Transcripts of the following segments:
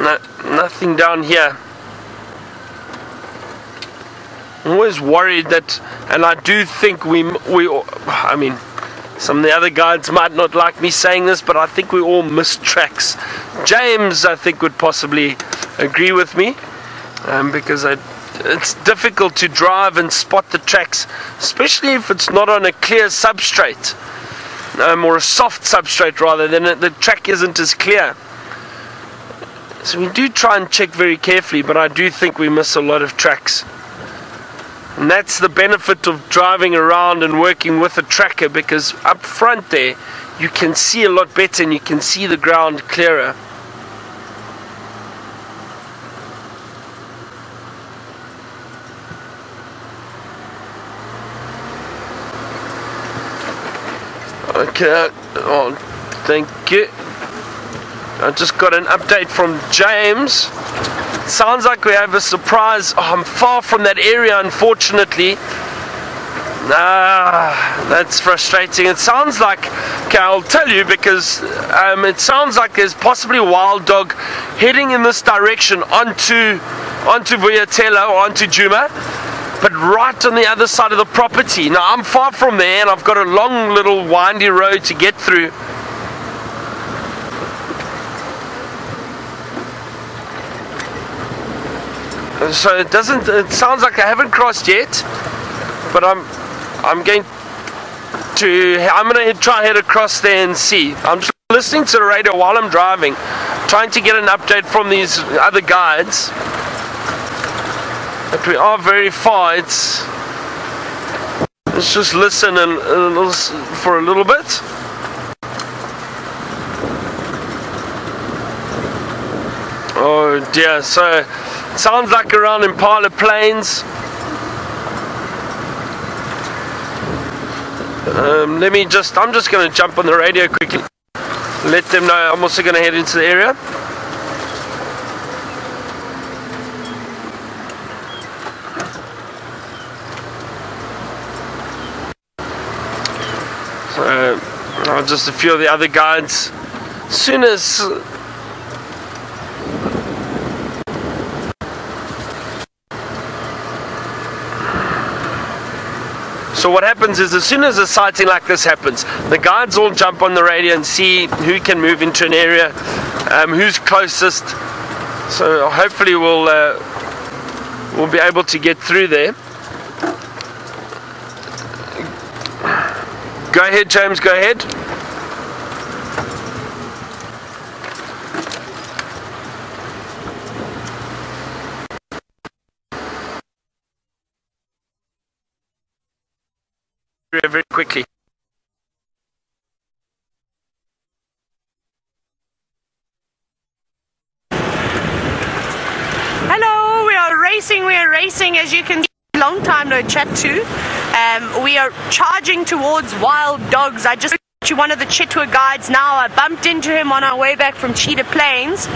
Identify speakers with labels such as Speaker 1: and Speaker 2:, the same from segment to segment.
Speaker 1: No, nothing down here. I'm always worried that, and I do think we, we, I mean, some of the other guides might not like me saying this, but I think we all miss tracks. James, I think, would possibly agree with me, um, because I, it's difficult to drive and spot the tracks, especially if it's not on a clear substrate, um, or a soft substrate rather, then the track isn't as clear. So we do try and check very carefully, but I do think we miss a lot of tracks. And that's the benefit of driving around and working with a tracker because up front there you can see a lot better and you can see the ground clearer. Okay, oh, thank you. I just got an update from James. Sounds like we have a surprise. Oh, I'm far from that area, unfortunately. Ah, that's frustrating. It sounds like, okay, I'll tell you because um, it sounds like there's possibly wild dog heading in this direction onto onto Vuyatela or onto Djuma, but right on the other side of the property. Now I'm far from there and I've got a long little windy road to get through. So it doesn't it sounds like I haven't crossed yet but I'm I'm going to I'm going to try head across there and see. I'm just listening to the radio while I'm driving trying to get an update from these other guides. But we are very far. It's let's just listen and, and for a little bit. Oh dear so Sounds like around Impala Plains. Um, let me just, I'm just going to jump on the radio quickly. Let them know I'm also going to head into the area. So, uh, just a few of the other guides. As soon as So what happens is as soon as a sighting like this happens, the guides all jump on the radio and see who can move into an area, um, who's closest. So hopefully we'll uh, we'll be able to get through there. Go ahead, James. Go ahead. very quickly.
Speaker 2: Hello, we are racing, we are racing as you can see. Long time no chat to. Um, we are charging towards wild dogs. I just to one of the Chitwa guides now. I bumped into him on our way back from Cheetah Plains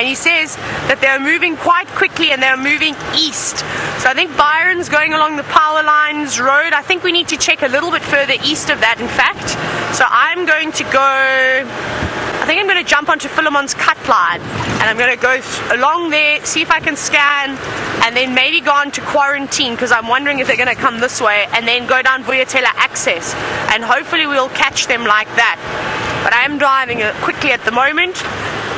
Speaker 2: and he says that they're moving quite quickly and they're moving east. So I think Byron's going along the power lines road. I think we need to check a little bit further east of that, in fact. So I'm going to go. I think I'm going to jump onto Philemon's cut line and I'm going to go along there, see if I can scan, and then maybe go on to quarantine because I'm wondering if they're going to come this way, and then go down Vuyatela access, and hopefully we'll catch them like that. But I am driving uh, quickly at the moment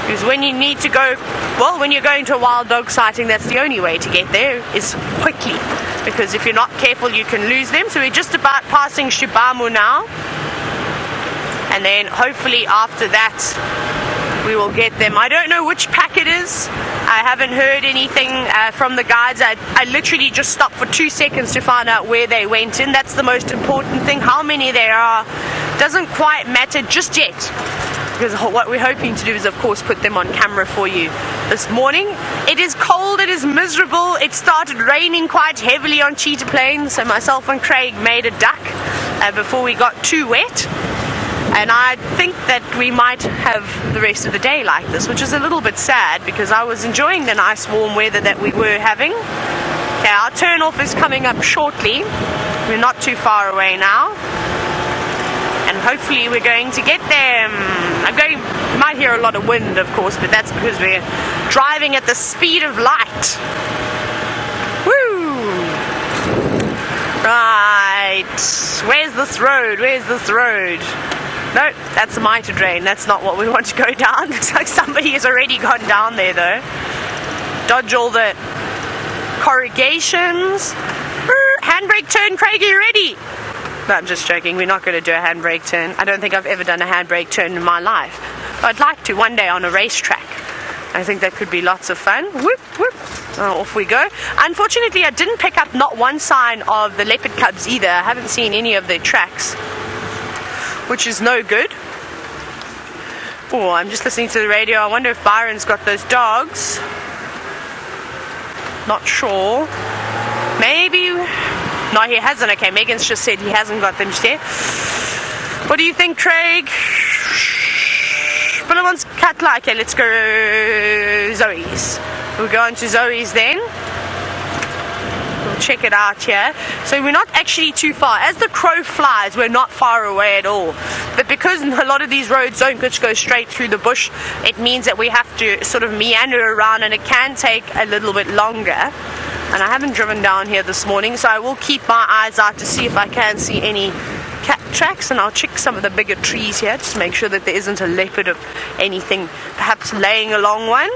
Speaker 2: because when you need to go, well, when you're going to a wild dog sighting, that's the only way to get there is quickly. Because if you're not careful, you can lose them. So we're just about passing Shibamu now. And then hopefully after that, we will get them. I don't know which pack it is. I haven't heard anything uh, from the guides. I, I literally just stopped for two seconds to find out where they went in. That's the most important thing. How many there are doesn't quite matter just yet because what we're hoping to do is of course put them on camera for you this morning. It is cold, it is miserable, it started raining quite heavily on Cheetah Plains so myself and Craig made a duck uh, before we got too wet and I think that we might have the rest of the day like this which is a little bit sad because I was enjoying the nice warm weather that we were having. Okay, our turn off is coming up shortly. We're not too far away now and hopefully we're going to get them. I'm going, might hear a lot of wind, of course, but that's because we're driving at the speed of light. Woo! Right. Where's this road? Where's this road? No, that's a mitre drain. That's not what we want to go down. Looks like somebody has already gone down there, though. Dodge all the corrugations. Handbrake turn, Craig, are ready? No, I'm just joking. We're not going to do a handbrake turn. I don't think I've ever done a handbrake turn in my life. I'd like to one day on a racetrack. I think that could be lots of fun. Whoop, whoop. Oh, off we go. Unfortunately, I didn't pick up not one sign of the leopard cubs either. I haven't seen any of their tracks, which is no good. Oh, I'm just listening to the radio. I wonder if Byron's got those dogs. Not sure. Maybe. No, he hasn't. Okay, Megan's just said he hasn't got them yet. What do you think, Craig? Bullerman's Katla. Okay, let's go Zoe's. We'll go on to Zoe's then. Check it out here. So we're not actually too far. As the crow flies, we're not far away at all. But because a lot of these roads don't just go straight through the bush, it means that we have to sort of meander around and it can take a little bit longer and I haven't driven down here this morning so I will keep my eyes out to see if I can see any cat tracks and I'll check some of the bigger trees here just to make sure that there isn't a leopard of anything perhaps laying along one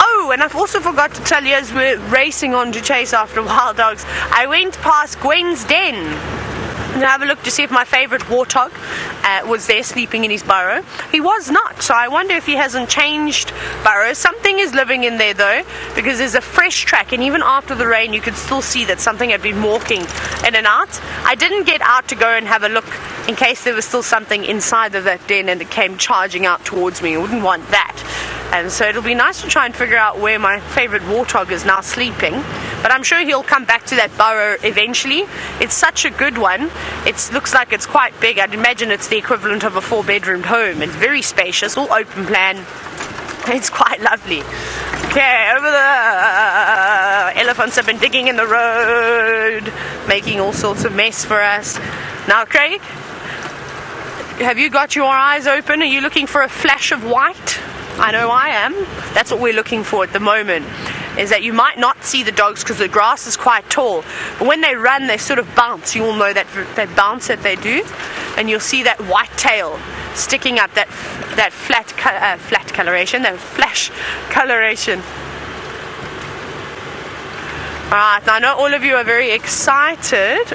Speaker 2: Oh, and I've also forgot to tell you as we're racing on to chase after wild dogs, I went past Gwen's Den and have a look to see if my favourite warthog uh, was there sleeping in his burrow. He was not, so I wonder if he hasn't changed burrows. Something is living in there though, because there's a fresh track, and even after the rain, you could still see that something had been walking in and out. I didn't get out to go and have a look in case there was still something inside of that den and it came charging out towards me. I wouldn't want that. And so it'll be nice to try and figure out where my favorite warthog is now sleeping. But I'm sure he'll come back to that burrow eventually. It's such a good one. It looks like it's quite big. I'd imagine it's the equivalent of a four bedroomed home. It's very spacious, all open plan. It's quite lovely. Okay, over the uh, elephants have been digging in the road, making all sorts of mess for us. Now, Craig, have you got your eyes open? Are you looking for a flash of white? I know I am. That's what we're looking for at the moment. Is that you might not see the dogs because the grass is quite tall, but when they run, they sort of bounce. You all know that that bounce that they do, and you'll see that white tail sticking up, that that flat uh, flat coloration, that flash coloration. All right, now I know all of you are very excited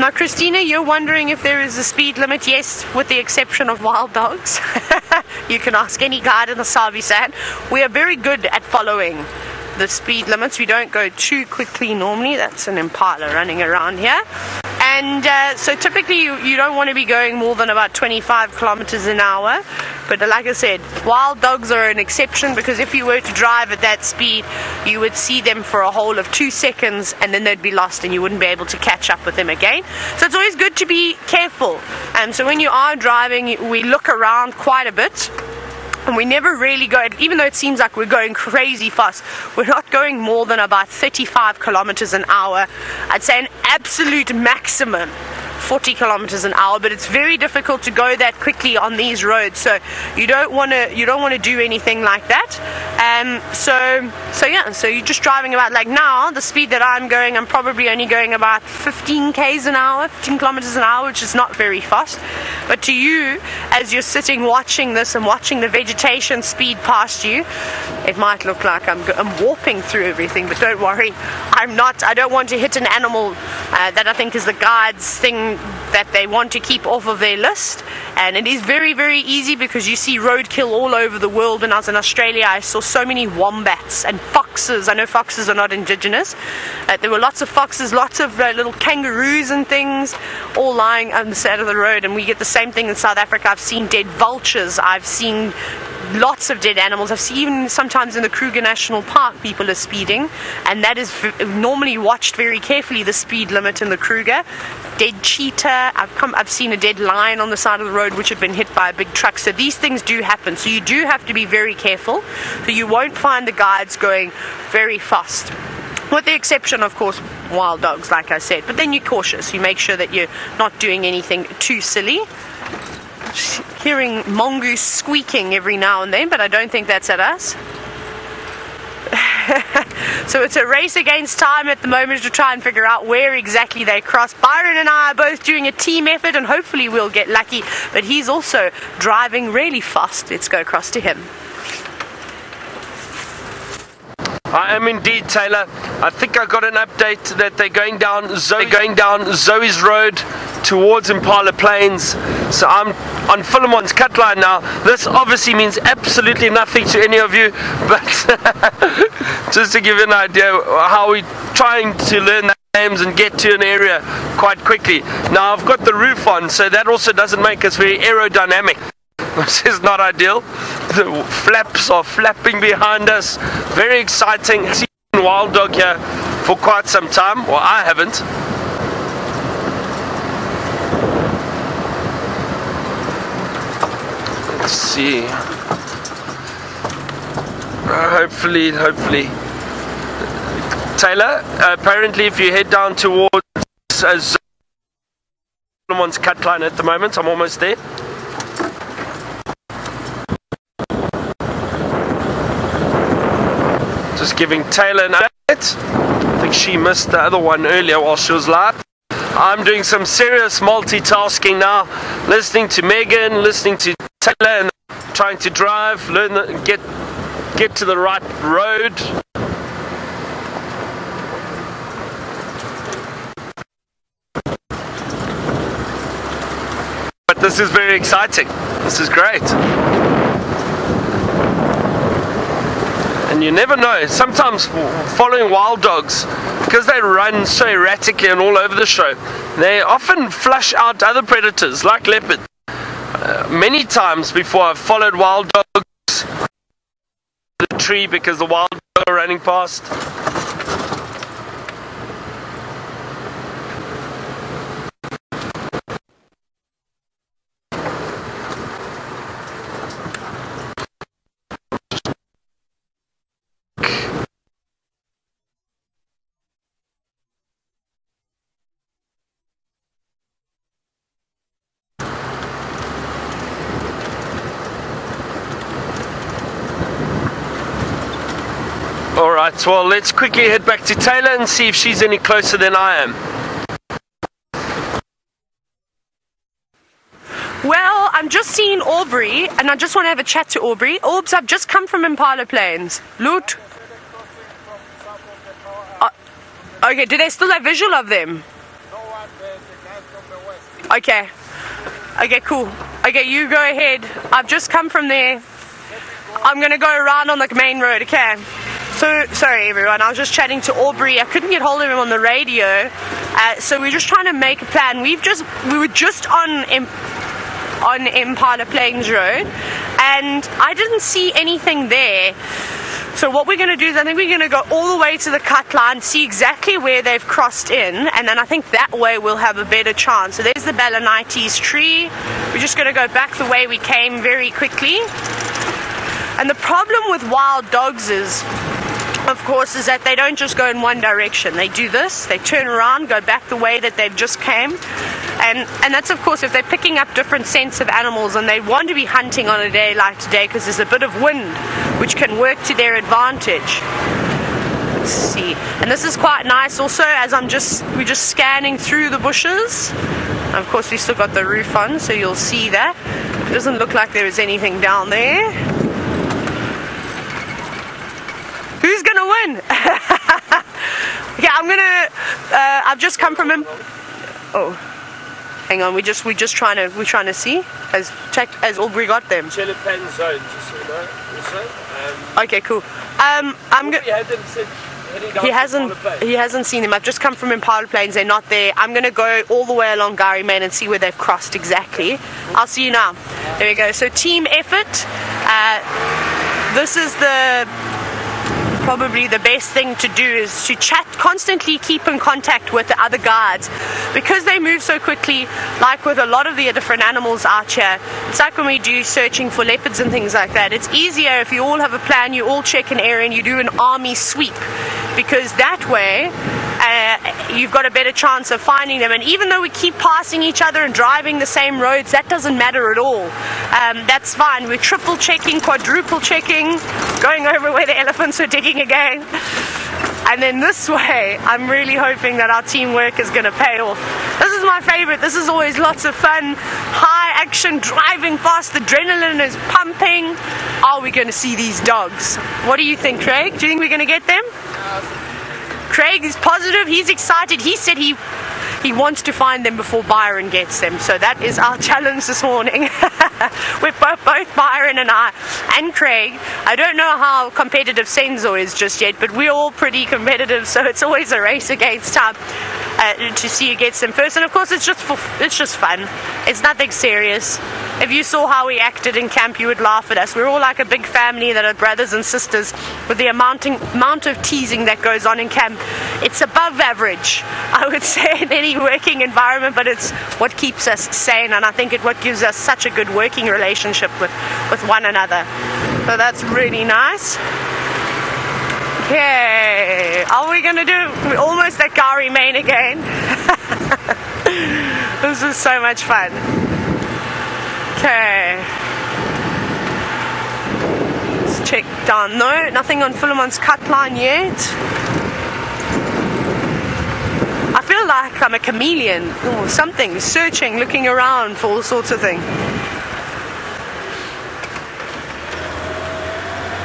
Speaker 2: now, Christina, you're wondering if there is a speed limit. Yes, with the exception of wild dogs. you can ask any guide in the Sabi Sand. We are very good at following the speed limits. We don't go too quickly normally. That's an impala running around here. And uh, so typically you, you don't want to be going more than about 25 kilometers an hour. But like I said, wild dogs are an exception because if you were to drive at that speed, you would see them for a whole of two seconds and then they'd be lost and you wouldn't be able to catch up with them again. So it's always good to be careful. And so when you are driving, we look around quite a bit and we never really go, even though it seems like we're going crazy fast, we're not going more than about 35 kilometers an hour. I'd say an absolute maximum 40 kilometers an hour, but it's very difficult to go that quickly on these roads. So you don't want to you don't want to do anything like that. Um, so so yeah, so you're just driving about like now the speed that I'm going, I'm probably only going about 15 k's an hour, 15 kilometers an hour, which is not very fast. But to you, as you're sitting watching this and watching the vegetation speed past you, it might look like I'm, I'm warping through everything. But don't worry, I'm not. I don't want to hit an animal uh, that I think is the guide's thing Thank you that they want to keep off of their list. And it is very, very easy because you see roadkill all over the world. When I was in Australia, I saw so many wombats and foxes. I know foxes are not indigenous. Uh, there were lots of foxes, lots of uh, little kangaroos and things all lying on the side of the road. And we get the same thing in South Africa. I've seen dead vultures. I've seen lots of dead animals. I've seen even sometimes in the Kruger National Park people are speeding, and that is normally watched very carefully. The speed limit in the Kruger. Dead cheetah. I've come. I've seen a dead lion on the side of the road which had been hit by a big truck. So these things do happen. So you do have to be very careful. So you won't find the guides going very fast. With the exception, of course, wild dogs, like I said. But then you're cautious. You make sure that you're not doing anything too silly. Hearing mongoose squeaking every now and then, but I don't think that's at us. so it's a race against time at the moment to try and figure out where exactly they cross. Byron and I are both doing a team effort and hopefully we'll get lucky, but he's also driving really fast. Let's go across to him.
Speaker 1: I am indeed Taylor. I think I got an update that they're going down going down Zoe's Road towards Impala Plains. So I'm on Philemon's cut line now. This obviously means absolutely nothing to any of you, but just to give you an idea how we're trying to learn names and get to an area quite quickly. Now I've got the roof on, so that also doesn't make us very aerodynamic. This is not ideal. The flaps are flapping behind us. Very exciting. I've seen wild dog here for quite some time. Well, I haven't. Let's see. Uh, hopefully, hopefully. Taylor, apparently if you head down towards uh, someone's cut line at the moment, I'm almost there. Giving Taylor an update. I think she missed the other one earlier while she was live. I'm doing some serious multitasking now, listening to Megan, listening to Taylor, and trying to drive, learn, the, get get to the right road. But this is very exciting. This is great. And you never know. Sometimes following wild dogs, because they run so erratically and all over the show, they often flush out other predators like leopards. Uh, many times before I've followed wild dogs the tree because the wild dogs are running past. All right, well, let's quickly head back to Taylor and see if she's any closer than I am.
Speaker 2: Well, I'm just seeing Aubrey, and I just want to have a chat to Aubrey. Orbs, I've just come from Impala Plains. Loot. Uh, okay, do they still have visual of them? Okay. Okay, cool. Okay, you go ahead. I've just come from there. I'm gonna go around on the main road, okay? So, sorry everyone, I was just chatting to Aubrey. I couldn't get hold of him on the radio. Uh, so we're just trying to make a plan. We've just, we were just on, on Impala Plains Road and I didn't see anything there. So what we're going to do is I think we're going to go all the way to the cut line, see exactly where they've crossed in, and then I think that way we'll have a better chance. So there's the Balanites tree. We're just going to go back the way we came very quickly. And the problem with wild dogs is of course, is that they don't just go in one direction. They do this, they turn around, go back the way that they've just came. And, and that's, of course, if they're picking up different scents of animals and they want to be hunting on a day like today because there's a bit of wind, which can work to their advantage. Let's see. And this is quite nice also as I'm just, we're just scanning through the bushes. Of course, we still got the roof on, so you'll see that. It doesn't look like there is anything down there. Who's gonna win? yeah, I'm gonna. Uh, I've just come from him. Oh, hang on. We just we just trying to we're trying to see as check as Aubrey got them.
Speaker 1: Chilipan zone, just so you know. Also, um,
Speaker 2: Okay, cool. Um, I'm gonna.
Speaker 1: we had them said heading
Speaker 2: He hasn't. He hasn't seen them. I've just come from Impala Plains. They're not there. I'm gonna go all the way along Gowrie Main and see where they've crossed exactly. I'll see you now. There we go. So team effort. Uh, this is the probably the best thing to do is to chat constantly keep in contact with the other guides because they move so quickly like with a lot of the different animals out here it's like when we do searching for leopards and things like that it's easier if you all have a plan you all check an area and you do an army sweep because that way uh, you've got a better chance of finding them. And even though we keep passing each other and driving the same roads, that doesn't matter at all. Um, that's fine. We're triple checking, quadruple checking, going over where the elephants are digging again. And then this way, I'm really hoping that our teamwork is going to pay off. This is my favorite. This is always lots of fun. High action, driving fast, the adrenaline is pumping. Are we going to see these dogs? What do you think, Craig? Do you think we're going to get them? Craig is positive. He's excited. He said he he wants to find them before Byron gets them. So that is our challenge this morning. We're both, both Byron and I and Craig. I don't know how competitive Senzo is just yet, but we're all pretty competitive, so it's always a race against time uh, to see who gets them first. And of course, it's just for, it's just fun. It's nothing serious. If you saw how we acted in camp, you would laugh at us. We're all like a big family that are brothers and sisters. With the amounting, amount of teasing that goes on in camp, it's above average, I would say, in any working environment. But it's what keeps us sane, and I think it what gives us such a good working relationship with with one another. So that's really nice. Okay, are we gonna do almost that Gowrie main again? this is so much fun. Okay. Let's check down. No, nothing on Philemon's cut line yet. Feel like I'm a chameleon or something, searching, looking around for all sorts of things.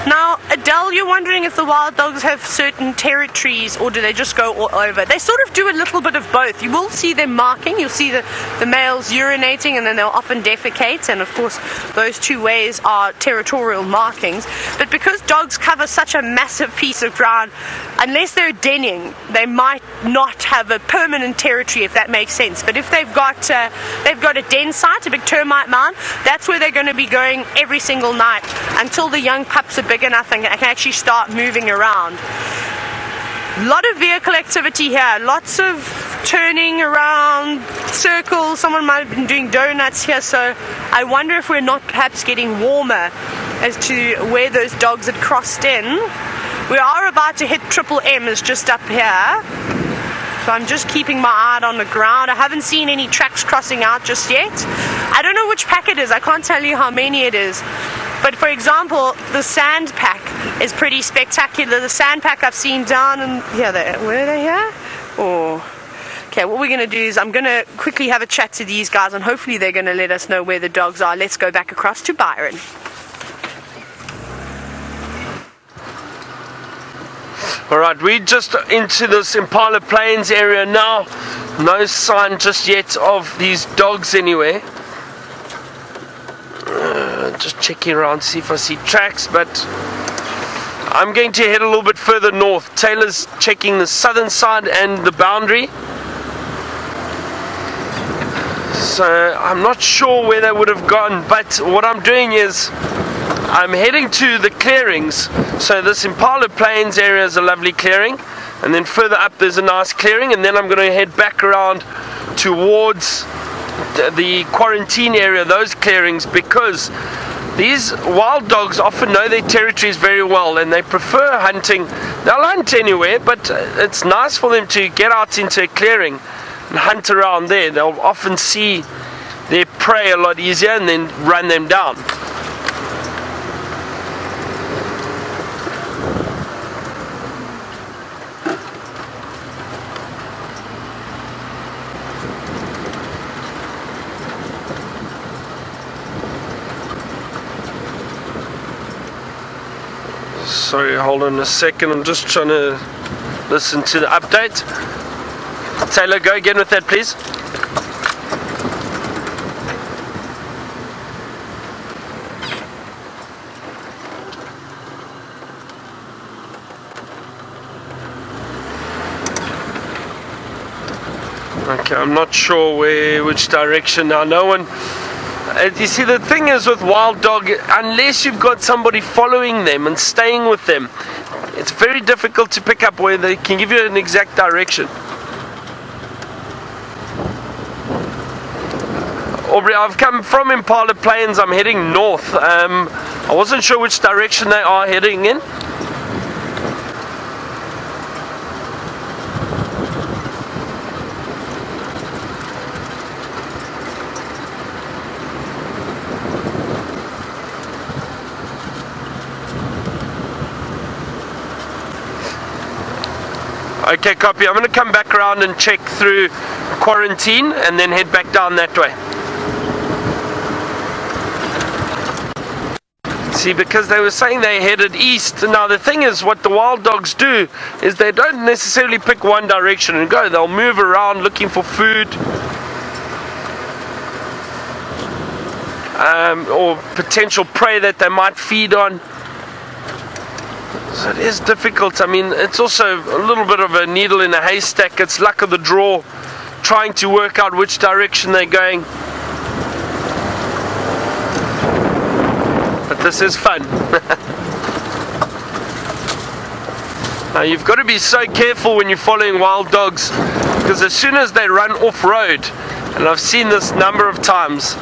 Speaker 2: Now, Adele, you're wondering if the wild dogs have certain territories or do they just go all over? They sort of do a little bit of both. You will see them marking, you'll see the, the males urinating and then they'll often defecate, and of course, those two ways are territorial markings. But because dogs cover such a massive piece of ground, unless they're denning, they might not have a permanent territory, if that makes sense. But if they've got uh, they've got a den site, a big termite mound, that's where they're going to be going every single night until the young pups are big enough and I can actually start moving around. A lot of vehicle activity here, lots of turning around, circles. Someone might have been doing donuts here, so I wonder if we're not perhaps getting warmer as to where those dogs had crossed in. We are about to hit Triple M, just up here. So I'm just keeping my eye on the ground. I haven't seen any tracks crossing out just yet. I don't know which pack it is. I can't tell you how many it is. But for example, the sand pack is pretty spectacular. The sand pack I've seen down and yeah, they, where are they here? Oh. Okay, what we're going to do is I'm going to quickly have a chat to these guys and hopefully they're going to let us know where the dogs are. Let's go back across to Byron.
Speaker 1: All right, we're just into this Impala Plains area now. No sign just yet of these dogs anywhere. Uh, just checking around see if I see tracks, but I'm going to head a little bit further north. Taylor's checking the southern side and the boundary. So I'm not sure where they would have gone, but what I'm doing is I'm heading to the clearings. So this Impala Plains area is a lovely clearing, and then further up there's a nice clearing, and then I'm going to head back around towards the quarantine area, those clearings, because these wild dogs often know their territories very well and they prefer hunting. They'll hunt anywhere, but uh, it's nice for them to get out into a clearing and hunt around there. They'll often see their prey a lot easier and then run them down. Sorry, hold on a second. I'm just trying to listen to the update. Taylor, go again with that, please. Okay, I'm not sure where, which direction now. No one. Uh, you see, the thing is with wild dog, unless you've got somebody following them and staying with them, it's very difficult to pick up where they can give you an exact direction. Aubrey, I've come from Impala Plains. I'm heading north. Um, I wasn't sure which direction they are heading in. Okay, copy. I'm going to come back around and check through quarantine and then head back down that way. Because they were saying they headed east. Now, the thing is, what the wild dogs do is they don't necessarily pick one direction and go. They'll move around looking for food. Um, or potential prey that they might feed on. So it is difficult. I mean, it's also a little bit of a needle in a haystack. It's luck of the draw, trying to work out which direction they're going. This is fun. now you've got to be so careful when you're following wild dogs because as soon as they run off road, and I've seen this number of times,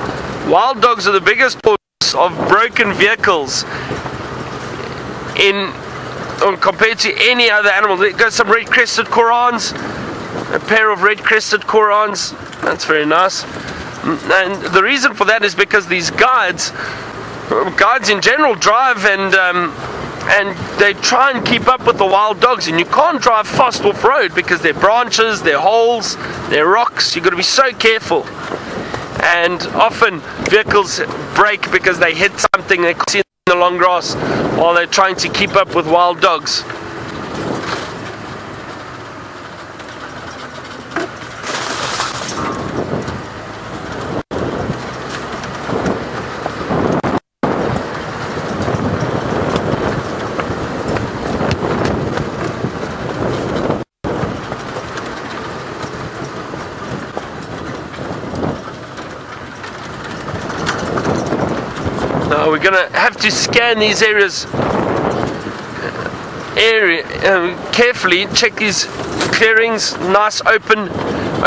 Speaker 1: wild dogs are the biggest cause of broken vehicles in compared to any other animal. There got some red crested korhaans, a pair of red crested korhaans. That's very nice. And the reason for that is because these guides, guides in general, drive and um, and they try and keep up with the wild dogs. And you can't drive fast off road because there are branches, there are holes, there are rocks. You've got to be so careful. And often vehicles break because they hit something they see in the long grass while they're trying to keep up with wild dogs. We're gonna have to scan these areas area um, carefully. Check these clearings, nice open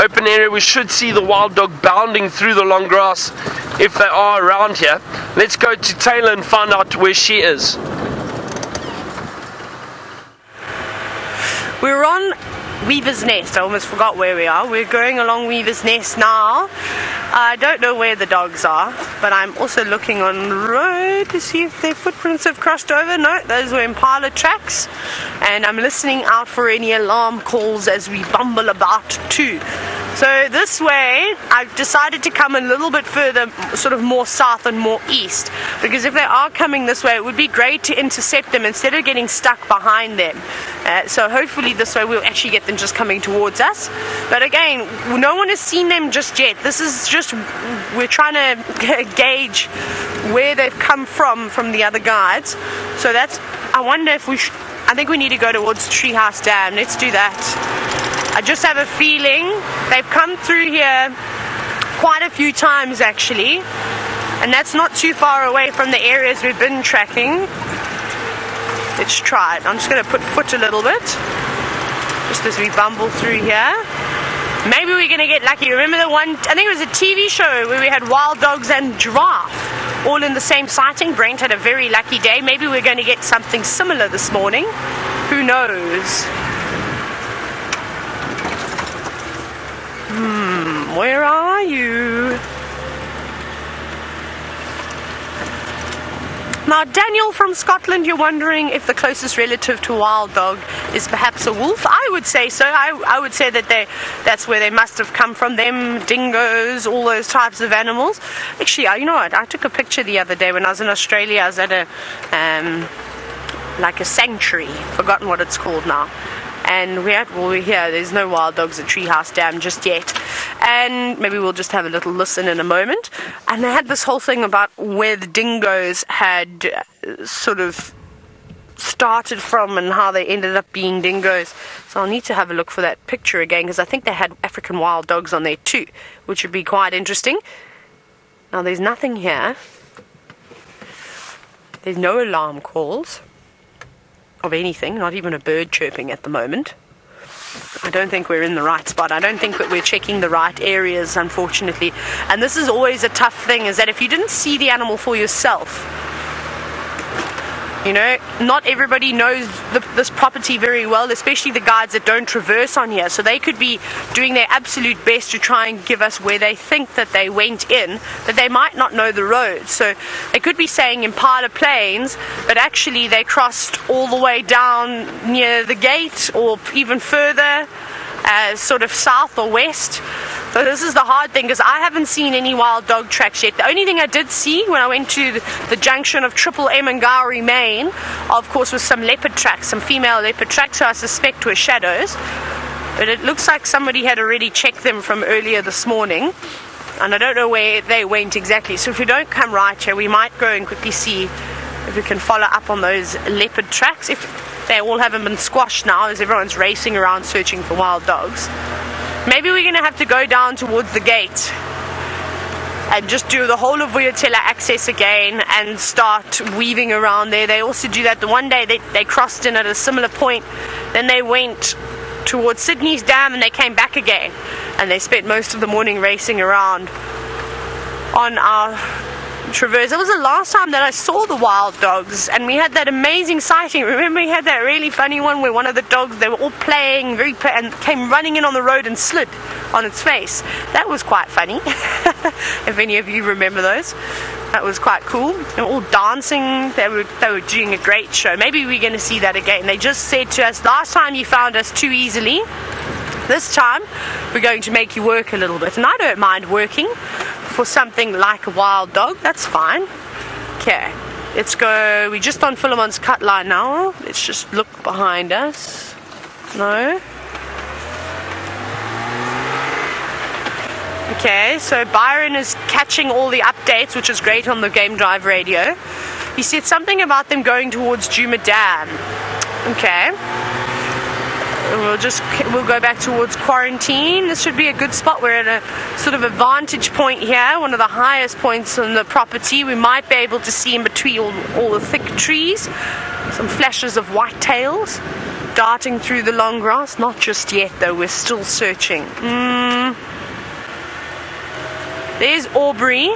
Speaker 1: open area. We should see the wild dog bounding through the long grass if they are around here. Let's go to Taylor and find out where she is.
Speaker 2: We're on Weaver's Nest. I almost forgot where we are. We're going along Weaver's Nest now. I don't know where the dogs are, but I'm also looking on the road to see if their footprints have crossed over. No, those were Impala tracks. And I'm listening out for any alarm calls as we bumble about too. So this way, I've decided to come a little bit further, sort of more south and more east, because if they are coming this way, it would be great to intercept them instead of getting stuck behind them. Uh, so hopefully this way we'll actually get them just coming towards us. But again, no one has seen them just yet. This is just we're trying to gauge where they've come from from the other guides. So that's I wonder if we. Sh- I think we need to go towards Treehouse Dam. Let's do that. I just have a feeling they've come through here quite a few times actually, and that's not too far away from the areas we've been tracking. Let's try it. I'm just going to put foot a little bit, just as we bumble through here. Maybe we're going to get lucky. Remember the one, I think it was a TV show where we had wild dogs and giraffe all in the same sighting. Brent had a very lucky day. Maybe we're going to get something similar this morning. Who knows? Where are you? Now, Daniel from Scotland, you're wondering if the closest relative to wild dog is perhaps a wolf. I would say so. I, I would say that they that's where they must have come from. Them dingoes, all those types of animals. Actually, you know what? I took a picture the other day when I was in Australia. I was at a um, like a sanctuary. Forgotten what it's called now and we're at we're here there's no wild dogs at treehouse dam just yet and maybe we'll just have a little listen in a moment and they had this whole thing about where the dingoes had uh, sort of started from and how they ended up being dingoes. So I'll need to have a look for that picture again because I think they had African wild dogs on there too, which would be quite interesting. Now there's nothing here. There's no alarm calls of anything, not even a bird chirping at the moment. I don't think we're in the right spot. I don't think that we're checking the right areas, unfortunately. And this is always a tough thing, is that if you didn't see the animal for yourself, You know, not everybody knows the, this property very well, especially the guides that don't traverse on here. So they could be doing their absolute best to try and give us where they think that they went in, but they might not know the road. So they could be saying Impala Plains, but actually they crossed all the way down near the gate or even further uh, sort of south or west. So this is the hard thing because I haven't seen any wild dog tracks yet. The only thing I did see when I went to the, the junction of Triple M and Gowrie Main, of course, was some leopard tracks, some female leopard tracks who I suspect were shadows. But it looks like somebody had already checked them from earlier this morning. And I don't know where they went exactly. So if we don't come right here, we might go and quickly see if we can follow up on those leopard tracks. If they all haven't been squashed now as everyone's racing around searching for wild dogs. Maybe we're going to have to go down towards the gate and just do the whole of Vuyatela access again and start weaving around there. They also do that the one day they, they crossed in at a similar point, then they went towards Sydney's Dam and they came back again and they spent most of the morning racing around on our traverse. It was the last time that I saw the wild dogs, and we had that amazing sighting. Remember, we had that really funny one where one of the dogs they were all playing very and came running in on the road and slid on its face. That was quite funny. if any of you remember those, that was quite cool. They were all dancing. They were they were doing a great show. Maybe we're going to see that again. They just said to us last time you found us too easily. This time, we're going to make you work a little bit, and I don't mind working for something like a wild dog. That's fine. Okay, let's go. We're just on Philemon's cut line now. Let's just look behind us. No. Okay, so Byron is catching all the updates, which is great on the Game Drive radio. He said something about them going towards Djuma Dam. Okay. And we'll just we'll go back towards quarantine. This should be a good spot. We're at a sort of a vantage point here, one of the highest points on the property. We might be able to see in between all, all the thick trees some flashes of white tails darting through the long grass. Not just yet, though. We're still searching. Mm. There's Aubrey.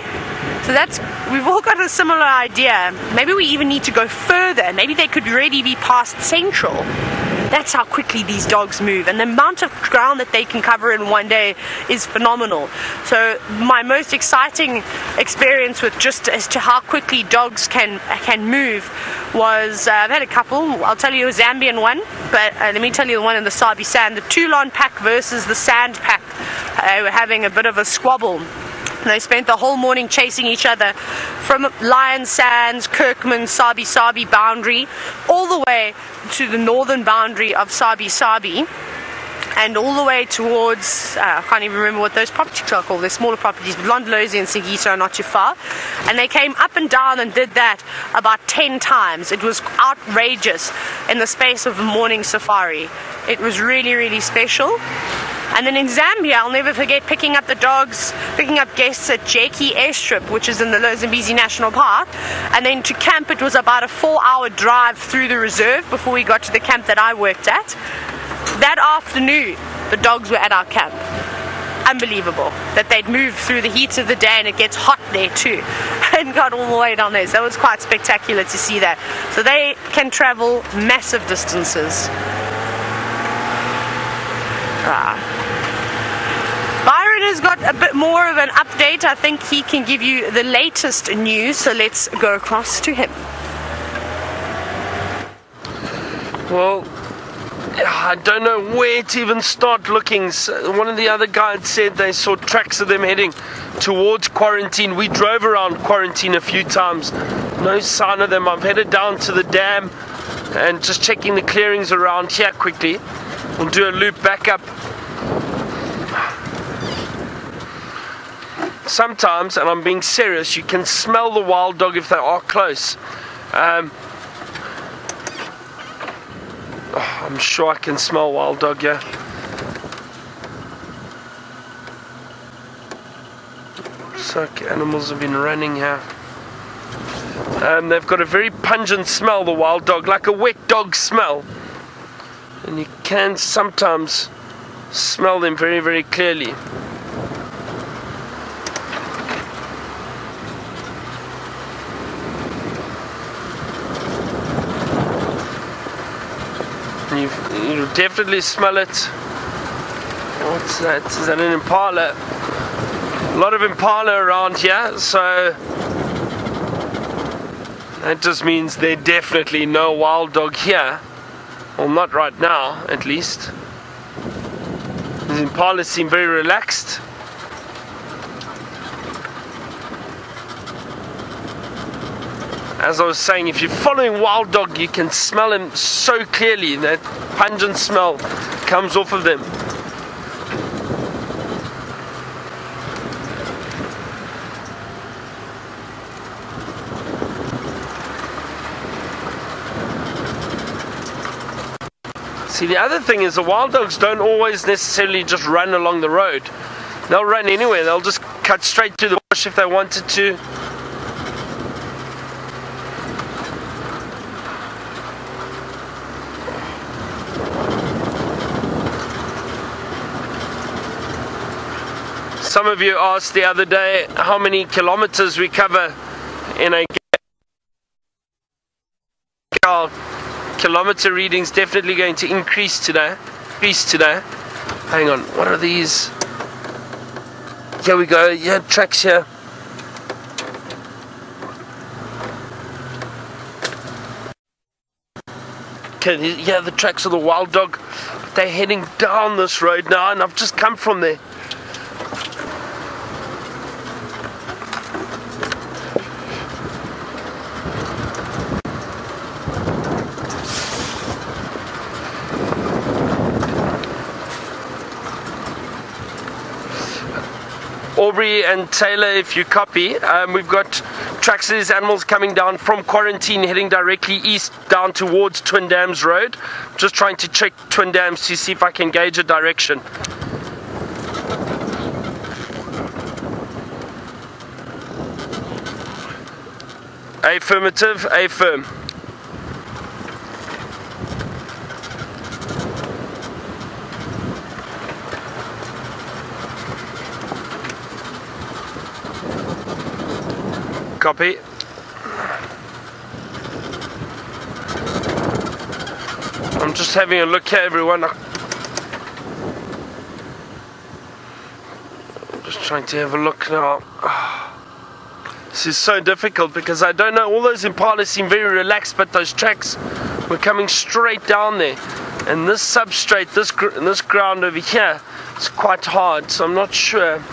Speaker 2: So that's we've all got a similar idea. Maybe we even need to go further. Maybe they could really be past Central. That's how quickly these dogs move, and the amount of ground that they can cover in one day is phenomenal. So my most exciting experience with just as to how quickly dogs can can move was uh, I've had a couple. I'll tell you a Zambian one, but uh, let me tell you the one in the Sabi Sand, the Toulon pack versus the Sand pack. Uh, were having a bit of a squabble. They spent the whole morning chasing each other from Lion Sands, Kirkman, Sabi Sabi boundary, all the way to the northern boundary of Sabi Sabi, and all the way towards, uh, I can't even remember what those properties are called, they're smaller properties, but Londolozi and Singita are not too far. And they came up and down and did that about 10 times. It was outrageous in the space of a morning safari. It was really, really special. And then in Zambia, I'll never forget picking up the dogs, picking up guests at Jeki Airstrip, which is in the Zambezi National Park. And then to camp, it was about a four hour drive through the reserve before we got to the camp that I worked at. That afternoon, the dogs were at our camp. Unbelievable that they'd moved through the heat of the day and it gets hot there too and got all the way down there. So that was quite spectacular to see that. So they can travel massive distances. Ah. Has got a bit more of an update. I think he can give you the latest news. So let's go across to him.
Speaker 1: Well, I don't know where to even start looking. One of the other guides said they saw tracks of them heading towards quarantine. We drove around quarantine a few times. No sign of them. I've headed down to the dam and just checking the clearings around here quickly. We'll do a loop back up. Sometimes, and I'm being serious, you can smell the wild dog if they are close. Um, oh, I'm sure I can smell wild dog, yeah. Like animals have been running here. Um, they've got a very pungent smell, the wild dog, like a wet dog smell. And you can sometimes smell them very, very clearly. You you definitely smell it. What's that? Is that an impala? A lot of impala around here, so that just means there definitely no wild dog here. Well, not right now, at least. The impalas seem very relaxed. As I was saying, if you're following wild dog, you can smell him so clearly. That pungent smell comes off of them. See, the other thing is the wild dogs don't always necessarily just run along the road. They'll run anywhere. They'll just cut straight through the bush if they wanted to. Some of you asked the other day how many kilometers we cover in a our kilometer readings definitely going to increase today. Increase today. Hang on, what are these? Here we go. Yeah, tracks here. Okay, yeah, the tracks of the wild dog. They're heading down this road now, and I've just come from there. Aubrey and Taylor, if you copy, um, we've got tracks of these animals coming down from quarantine, heading directly east down towards Twin Dams Road. Just trying to check Twin Dams to see if I can gauge a direction. Affirmative, affirm. Copy. I'm just having a look here, everyone. I'm just trying to have a look now. This is so difficult because I don't know. All those impalas seem very relaxed, but those tracks were coming straight down there. And this substrate, this gr this ground over here, is quite hard. So I'm not sure.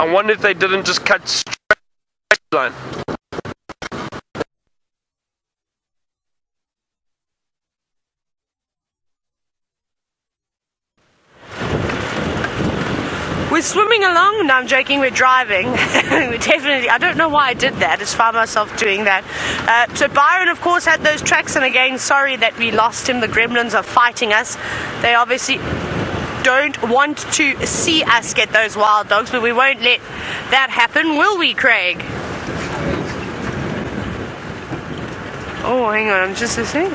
Speaker 1: I wonder if they didn't just cut straight line.
Speaker 2: We're swimming along. No, I'm joking. We're driving. definitely. I don't know why I did that. I just found myself doing that. Uh, so Byron, of course, had those tracks, and again, sorry that we lost him. The Gremlins are fighting us. They obviously don't want to see us get those wild dogs, but we won't let that happen, will we, Craig? Oh, hang on, I'm just listening.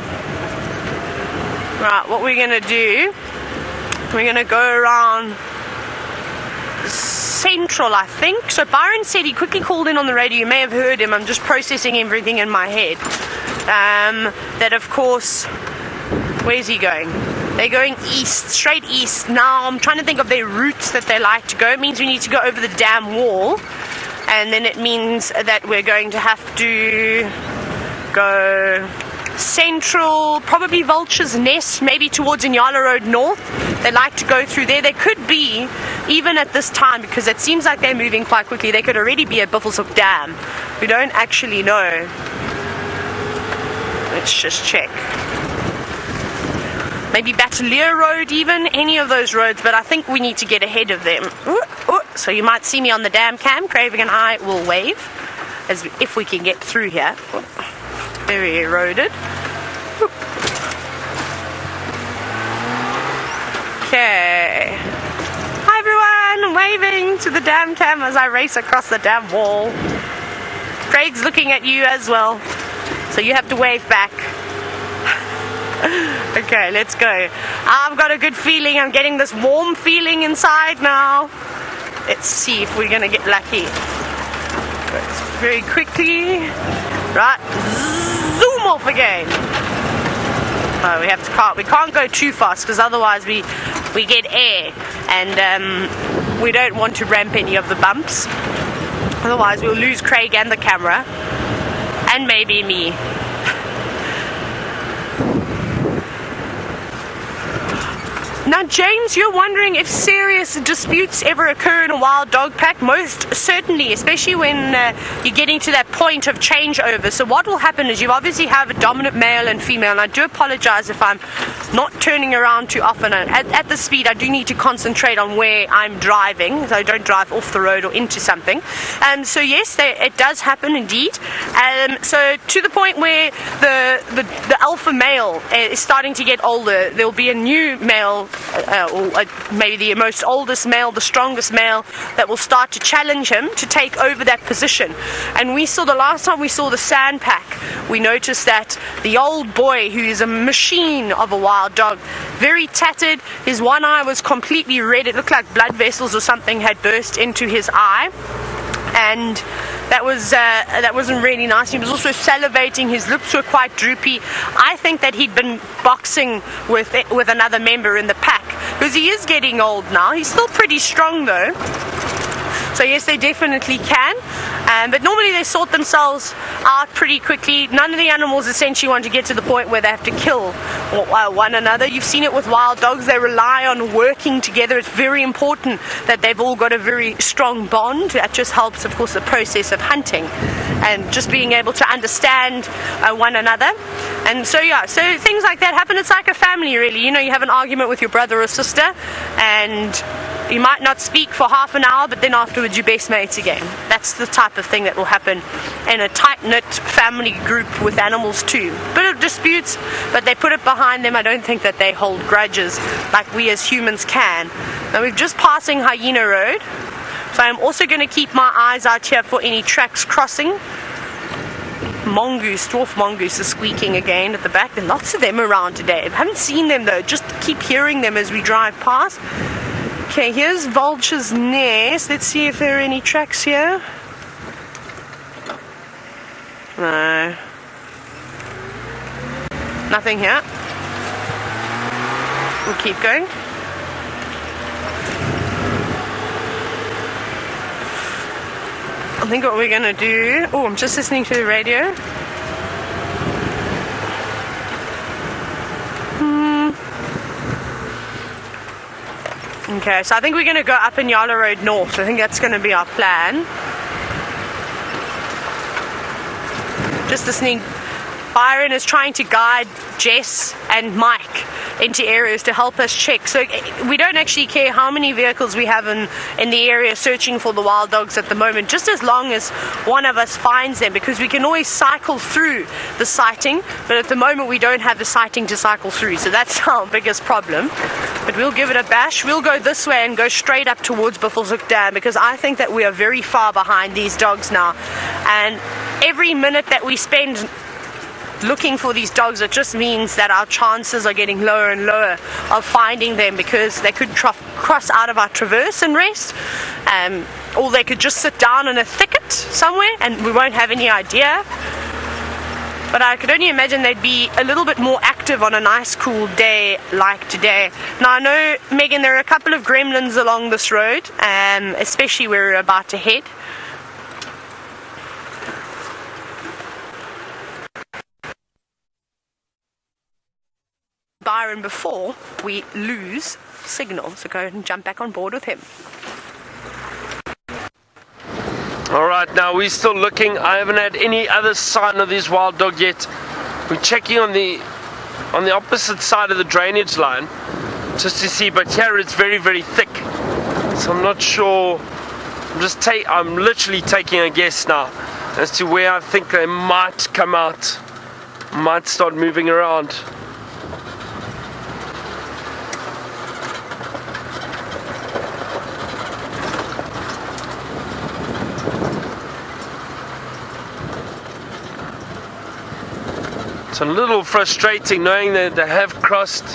Speaker 2: Right, what we're gonna do, we're gonna go around Central, I think. So Byron said he quickly called in on the radio. You may have heard him. I'm just processing everything in my head. Um, that, of course, where's he going? They're going east, straight east. Now I'm trying to think of their routes that they like to go. It means we need to go over the dam wall, and then it means that we're going to have to go central, probably Vulture's Nest, maybe towards Inyala Road North. They like to go through there. They could be, even at this time, because it seems like they're moving quite quickly, they could already be at Buffelshoek Dam. We don't actually know. Let's just check maybe Bateleur Road, even any of those roads. But I think we need to get ahead of them. Ooh, ooh. So you might see me on the dam cam. Craving and I will wave as if we can get through here. Very eroded. Okay. Hi everyone, waving to the dam cam as I race across the dam wall. Craig's looking at you as well, so you have to wave back. okay, let's go. I've got a good feeling. I'm getting this warm feeling inside now. Let's see if we're gonna get lucky. Very quickly. Right. Zoom! off again. We have to can't we can't go too fast because otherwise we we get air and um, we don't want to ramp any of the bumps. Otherwise we'll lose Craig and the camera and maybe me. Now, James, you're wondering if serious disputes ever occur in a wild dog pack? Most certainly, especially when uh, you're getting to that point of changeover. So, what will happen is you obviously have a dominant male and female, and I do apologize if I'm not turning around too often. At, at the speed, I do need to concentrate on where I'm driving, so I don't drive off the road or into something. Um, so, yes, they, it does happen indeed. Um, so, to the point where the, the, the alpha male uh, is starting to get older, there will be a new male uh, or uh, maybe the most oldest male, the strongest male, that will start to challenge him to take over that position. And we saw the last time we saw the sand pack, we noticed that the old boy, who is a machine of a wild dog, very tattered, his one eye was completely red, it looked like blood vessels or something had burst into his eye. And that was uh, that wasn't really nice. He was also salivating. His lips were quite droopy. I think that he'd been boxing with with another member in the pack because he is getting old now. He's still pretty strong though. So yes, they definitely can. Um, but normally they sort themselves out pretty quickly. None of the animals essentially want to get to the point where they have to kill uh, one another. You've seen it with wild dogs. They rely on working together. It's very important that they've all got a very strong bond. That just helps, of course, the process of hunting and just being able to understand uh, one another. And so yeah, so things like that happen. It's like a family, really. You know, you have an argument with your brother or sister, and you might not speak for half an hour, but then afterwards you're best mates again. That's the type of thing that will happen in a tight knit family group with animals too. Bit of disputes, but they put it behind them. I don't think that they hold grudges like we as humans can. Now we're just passing Hyena Road, so I'm also going to keep my eyes out here for any tracks crossing. Mongoose, dwarf mongoose is squeaking again at the back. There are lots of them around today. I haven't seen them though, just keep hearing them as we drive past. Okay, here's Vulture's Nest. Let's see if there are any tracks here. No. Nothing here. We'll keep going. I think what we're gonna do. Oh, I'm just listening to the radio. Hmm. Okay, so I think we're going to go up Inyala Road North. I think that's going to be our plan. Just listening. Byron is trying to guide Jess and Mike into areas to help us check. So eh, we don't actually care how many vehicles we have in, in the area searching for the wild dogs at the moment, just as long as one of us finds them, because we can always cycle through the sighting, but at the moment we don't have the sighting to cycle through, so that's our biggest problem. But we'll give it a bash. We'll go this way and go straight up towards Buffelshoek Dam because I think that we are very far behind these dogs now. And every minute that we spend looking for these dogs, it just means that our chances are getting lower and lower of finding them because they could tr- cross out of our traverse and rest, um, or they could just sit down in a thicket somewhere and we won't have any idea. But I could only imagine they'd be a little bit more active on a nice cool day like today. Now I know, Megan, there are a couple of gremlins along this road, um, especially where we're about to head. Byron before we lose signal. So go and jump back on board with him.
Speaker 1: All right, now we're still looking. I haven't had any other sign of this wild dog yet. We're checking on the on the opposite side of the drainage line just to see, but here it's very, very thick. So I'm not sure. I'm just take. I'm literally taking a guess now as to where I think they might come out. Might start moving around. It's a little frustrating knowing that they have crossed,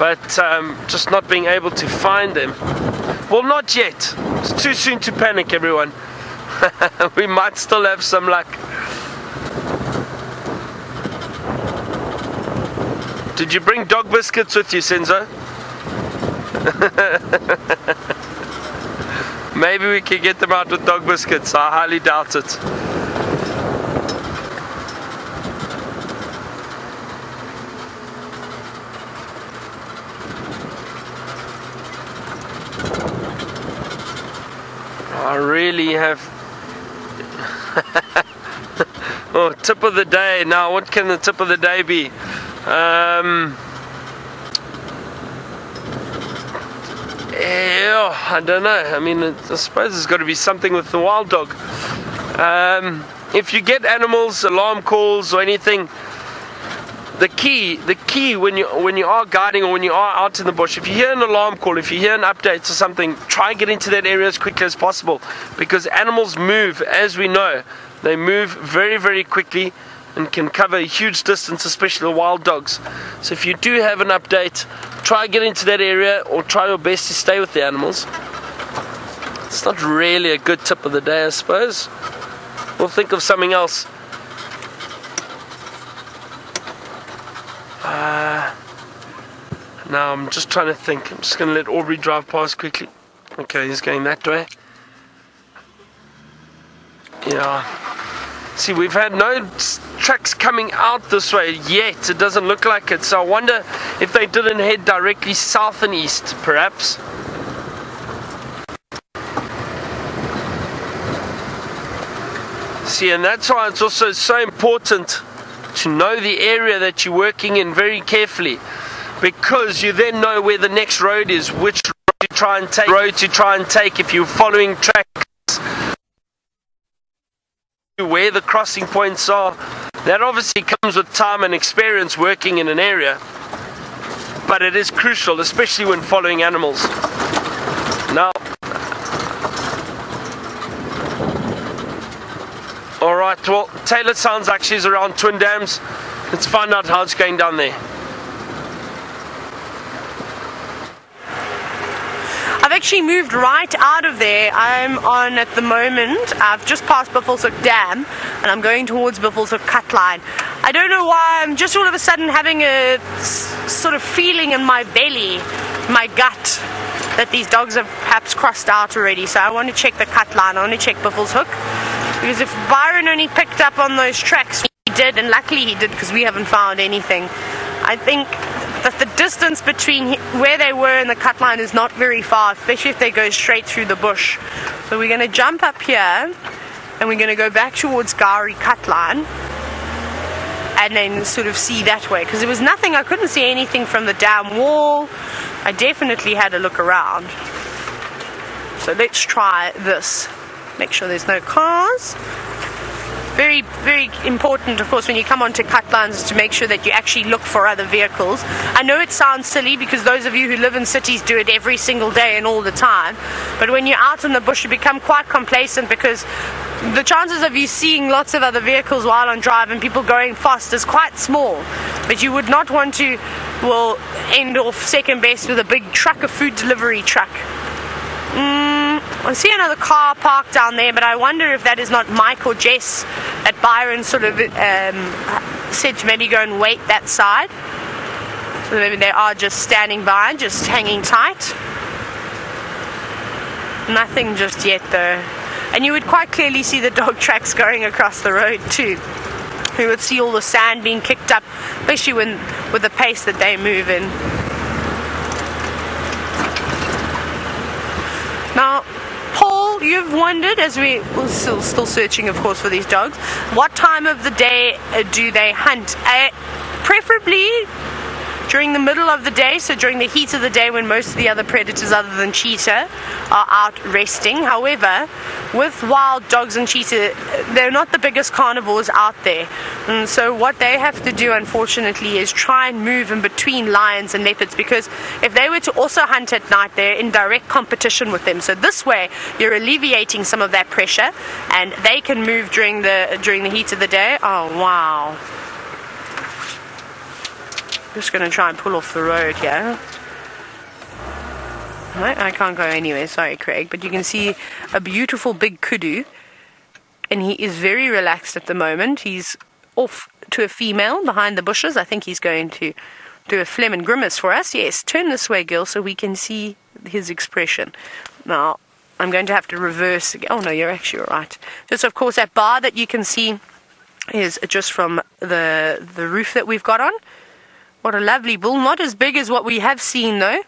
Speaker 1: but um, just not being able to find them. Well, not yet. It's too soon to panic, everyone. we might still have some luck. Did you bring dog biscuits with you, Senzo? Maybe we can get them out with dog biscuits. I highly doubt it. Really have. oh, tip of the day. Now, what can the tip of the day be? Um, yeah, I don't know. I mean, I suppose there's got to be something with the wild dog. Um, if you get animals, alarm calls, or anything, the key, the key when you when you are guiding or when you are out in the bush, if you hear an alarm call, if you hear an update or something, try and get into that area as quickly as possible, because animals move, as we know, they move very very quickly and can cover a huge distance, especially wild dogs. So if you do have an update, try and get into that area or try your best to stay with the animals. It's not really a good tip of the day, I suppose. We'll think of something else. Uh, now I'm just trying to think. I'm just going to let Aubrey drive past quickly. Okay, he's going that way. Yeah. See, we've had no trucks coming out this way yet. It doesn't look like it. So I wonder if they didn't head directly south and east, perhaps. See, and that's why it's also so important to know the area that you're working in very carefully because you then know where the next road is, which road to try and take, road to try and take if you're following tracks, where the crossing points are. That obviously comes with time and experience working in an area, but it is crucial, especially when following animals. Now, Alright, well, Taylor sounds like she's around Twin Dams. Let's find out how it's going down there.
Speaker 2: I've actually moved right out of there. I'm on at the moment. I've just passed Buffelshoek Dam and I'm going towards Buffelshoek Cutline. I don't know why I'm just all of a sudden having a sort of feeling in my belly, my gut, that these dogs have perhaps crossed out already. So I want to check the cut line. I want to check Buffelshoek. Because if Byron only picked up on those tracks, he did, and luckily he did because we haven't found anything. I think that the distance between where they were and the cut line is not very far, especially if they go straight through the bush. So we're going to jump up here and we're going to go back towards Gowrie cut line and then sort of see that way because there was nothing, I couldn't see anything from the dam wall. I definitely had a look around. So let's try this. Make sure there's no cars. Very, very important, of course, when you come onto cut lines is to make sure that you actually look for other vehicles. I know it sounds silly because those of you who live in cities do it every single day and all the time, but when you're out in the bush, you become quite complacent because the chances of you seeing lots of other vehicles while on drive and people going fast is quite small. But you would not want to, well, end off second best with a big truck, a food delivery truck. Mm, I see another car parked down there, but I wonder if that is not Mike or Jess that Byron sort of um, said to maybe go and wait that side. So maybe they are just standing by, just hanging tight. Nothing just yet though. And you would quite clearly see the dog tracks going across the road too. You would see all the sand being kicked up, especially when with the pace that they move in. Now, you've wondered, as we are still, still searching, of course, for these dogs, what time of the day do they hunt? Uh, preferably during the middle of the day, so during the heat of the day when most of the other predators other than cheetah are out resting. However, with wild dogs and cheetah, they're not the biggest carnivores out there. And so what they have to do, unfortunately, is try and move in between lions and leopards because if they were to also hunt at night, they're in direct competition with them. So this way, you're alleviating some of that pressure and they can move during the during the heat of the day. Oh wow. Just going to try and pull off the road here. I can't go anywhere. Sorry, Craig. But you can see a beautiful big kudu. And he is very relaxed at the moment. He's off to a female behind the bushes. I think he's going to do a flehmen grimace for us. Yes, turn this way, girl, so we can see his expression. Now, I'm going to have to reverse. Oh no, you're actually right. Just of course that bar that you can see is just from the the roof that we've got on. What a lovely bull. Not as big as what we have seen though.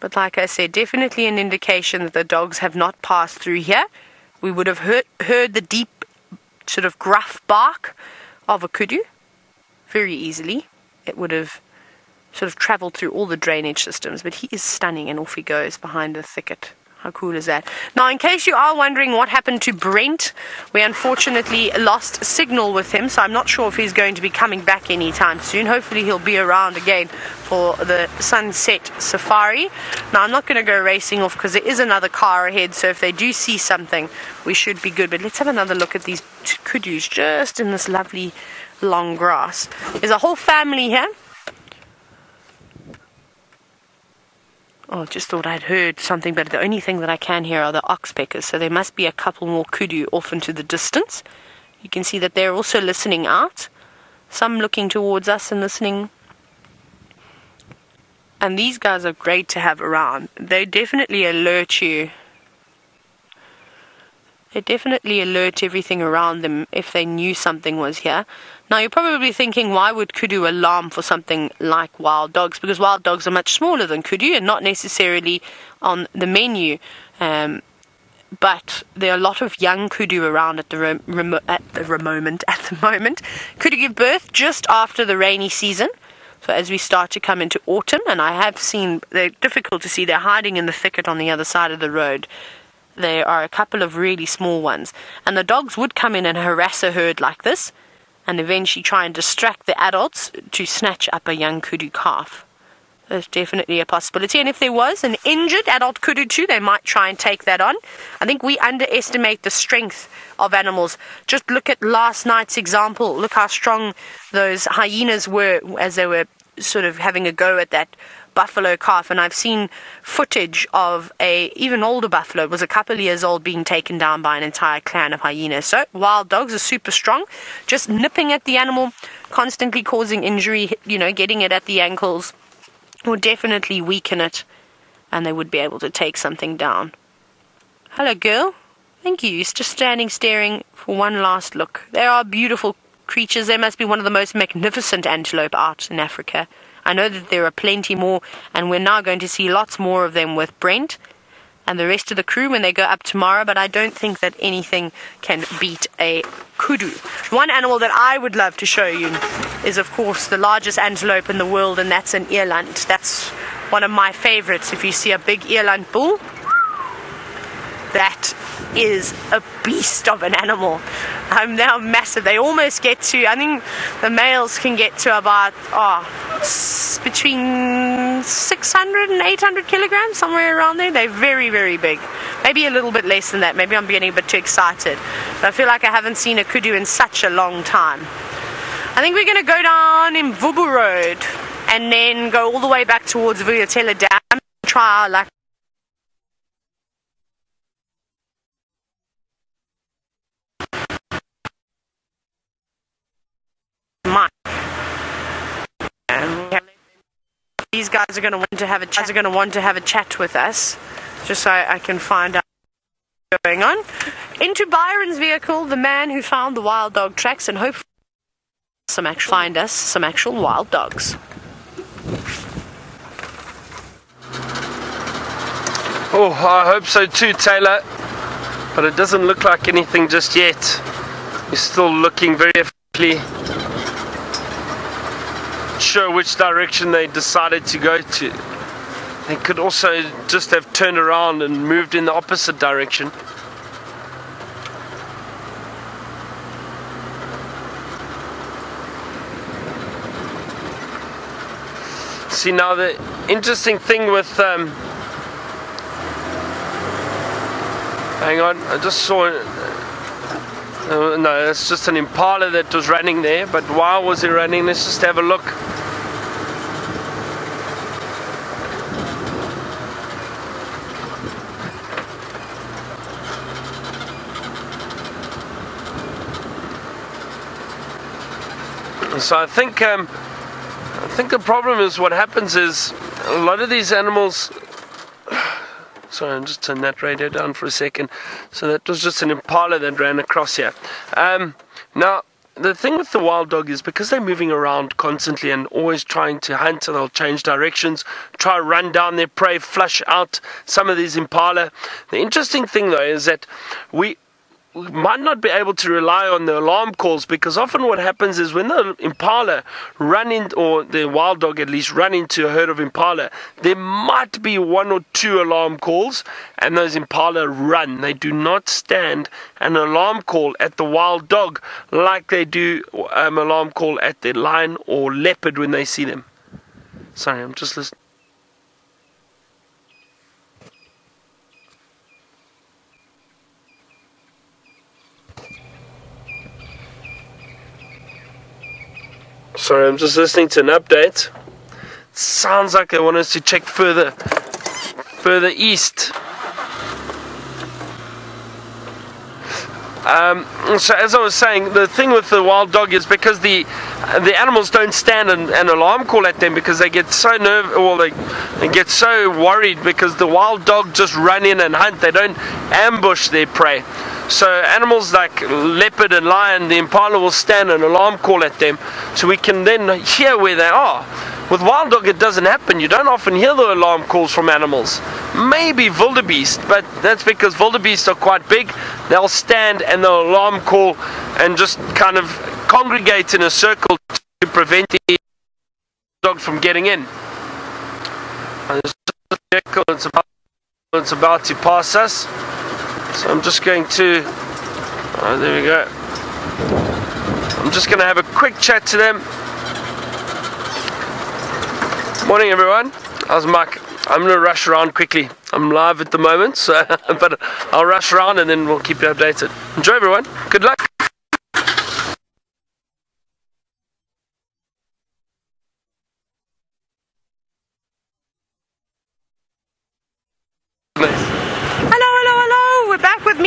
Speaker 2: But like I said, definitely an indication that the dogs have not passed through here. We would have heard, heard the deep, sort of gruff bark of a kudu very easily. It would have sort of traveled through all the drainage systems, but he is stunning and off he goes behind the thicket. How cool is that? Now, in case you are wondering what happened to Brent, we unfortunately lost signal with him, so I'm not sure if he's going to be coming back anytime soon. Hopefully, he'll be around again for the sunset safari. Now, I'm not going to go racing off because there is another car ahead, so if they do see something, we should be good. But let's have another look at these kudus just in this lovely long grass. There's a whole family here. Oh, just thought I'd heard something, but the only thing that I can hear are the oxpeckers, so there must be a couple more kudu off into the distance. You can see that they're also listening out, some looking towards us and listening. And these guys are great to have around. They definitely alert you they definitely alert everything around them if they knew something was here. Now, you're probably thinking, why would kudu alarm for something like wild dogs? Because wild dogs are much smaller than kudu and not necessarily on the menu. Um, but there are a lot of young kudu around at the rem- at the moment. At the moment, kudu give birth just after the rainy season. So as we start to come into autumn, and I have seen they're difficult to see. They're hiding in the thicket on the other side of the road there are a couple of really small ones. And the dogs would come in and harass a herd like this and eventually try and distract the adults to snatch up a young kudu calf. There's definitely a possibility. And if there was an injured adult kudu too, they might try and take that on. I think we underestimate the strength of animals. Just look at last night's example. Look how strong those hyenas were as they were sort of having a go at that buffalo calf, and I've seen footage of a even older buffalo. It was a couple of years old being taken down by an entire clan of hyenas. So wild dogs are super strong. Just nipping at the animal, constantly causing injury, you know, getting it at the ankles, will definitely weaken it, and they would be able to take something down. Hello, girl. Thank you. He's just standing staring for one last look. They are beautiful creatures. They must be one of the most magnificent antelope out in Africa. I know that there are plenty more, and we're now going to see lots more of them with Brent and the rest of the crew when they go up tomorrow, but I don't think that anything can beat a kudu. One animal that I would love to show you is, of course, the largest antelope in the world, and that's an eland. That's one of my favorites. If you see a big eland bull, that is a beast of an animal. Um, they're massive. They almost get to, I think the males can get to about, oh, between 600 and 800 kilograms, somewhere around there. They're very, very big. Maybe a little bit less than that. Maybe I'm getting a bit too excited. But I feel like I haven't seen a kudu in such a long time. I think we're going to go down in Vubu Road and then go all the way back towards Vuyatela Dam. Try our luck these guys are going to want to have a chat. Are going to want to have a chat with us, just so I can find out what's going on. Into Byron's vehicle, the man who found the wild dog tracks, and hopefully some actual find us some actual wild dogs.
Speaker 1: Oh, I hope so too, Taylor. But it doesn't look like anything just yet. We're still looking very sure which direction they decided to go to. They could also just have turned around and moved in the opposite direction. See now the interesting thing with um, hang on I just saw uh, no, it's just an Impala that was running there. But why was it running? Let's just have a look. So I think um, I think the problem is what happens is a lot of these animals. Sorry, I'm just turn that radio down for a second. So that was just an impala that ran across here. Um, now, the thing with the wild dog is because they're moving around constantly and always trying to hunt, and they'll change directions, try to run down their prey, flush out some of these impala. The interesting thing though is that we we might not be able to rely on the alarm calls because often what happens is when the impala run in, or the wild dog at least run into a herd of impala, there might be one or two alarm calls, and those impala run. They do not stand an alarm call at the wild dog like they do um, alarm call at the lion or leopard when they see them. Sorry, I'm just listening. Sorry, I'm just listening to an update. Sounds like they want us to check further, further east. Um, so as I was saying, the thing with the wild dog is because the the animals don't stand an, an alarm call at them because they get so nerve or they, they get so worried because the wild dog just run in and hunt. They don't ambush their prey. So animals like leopard and lion, the impala will stand an alarm call at them, so we can then hear where they are. With wild dog, it doesn't happen. You don't often hear the alarm calls from animals. Maybe wildebeest, but that's because wildebeest are quite big. They'll stand and they'll alarm call and just kind of congregate in a circle to prevent the dog from getting in. And it's about to pass us. So I'm just going to, oh, there we go. I'm just going to have a quick chat to them. Morning, everyone. How's Mike? I'm going to rush around quickly. I'm live at the moment, so but I'll rush around and then we'll keep you updated. Enjoy, everyone. Good luck.
Speaker 2: Hello, hello, hello. We're back with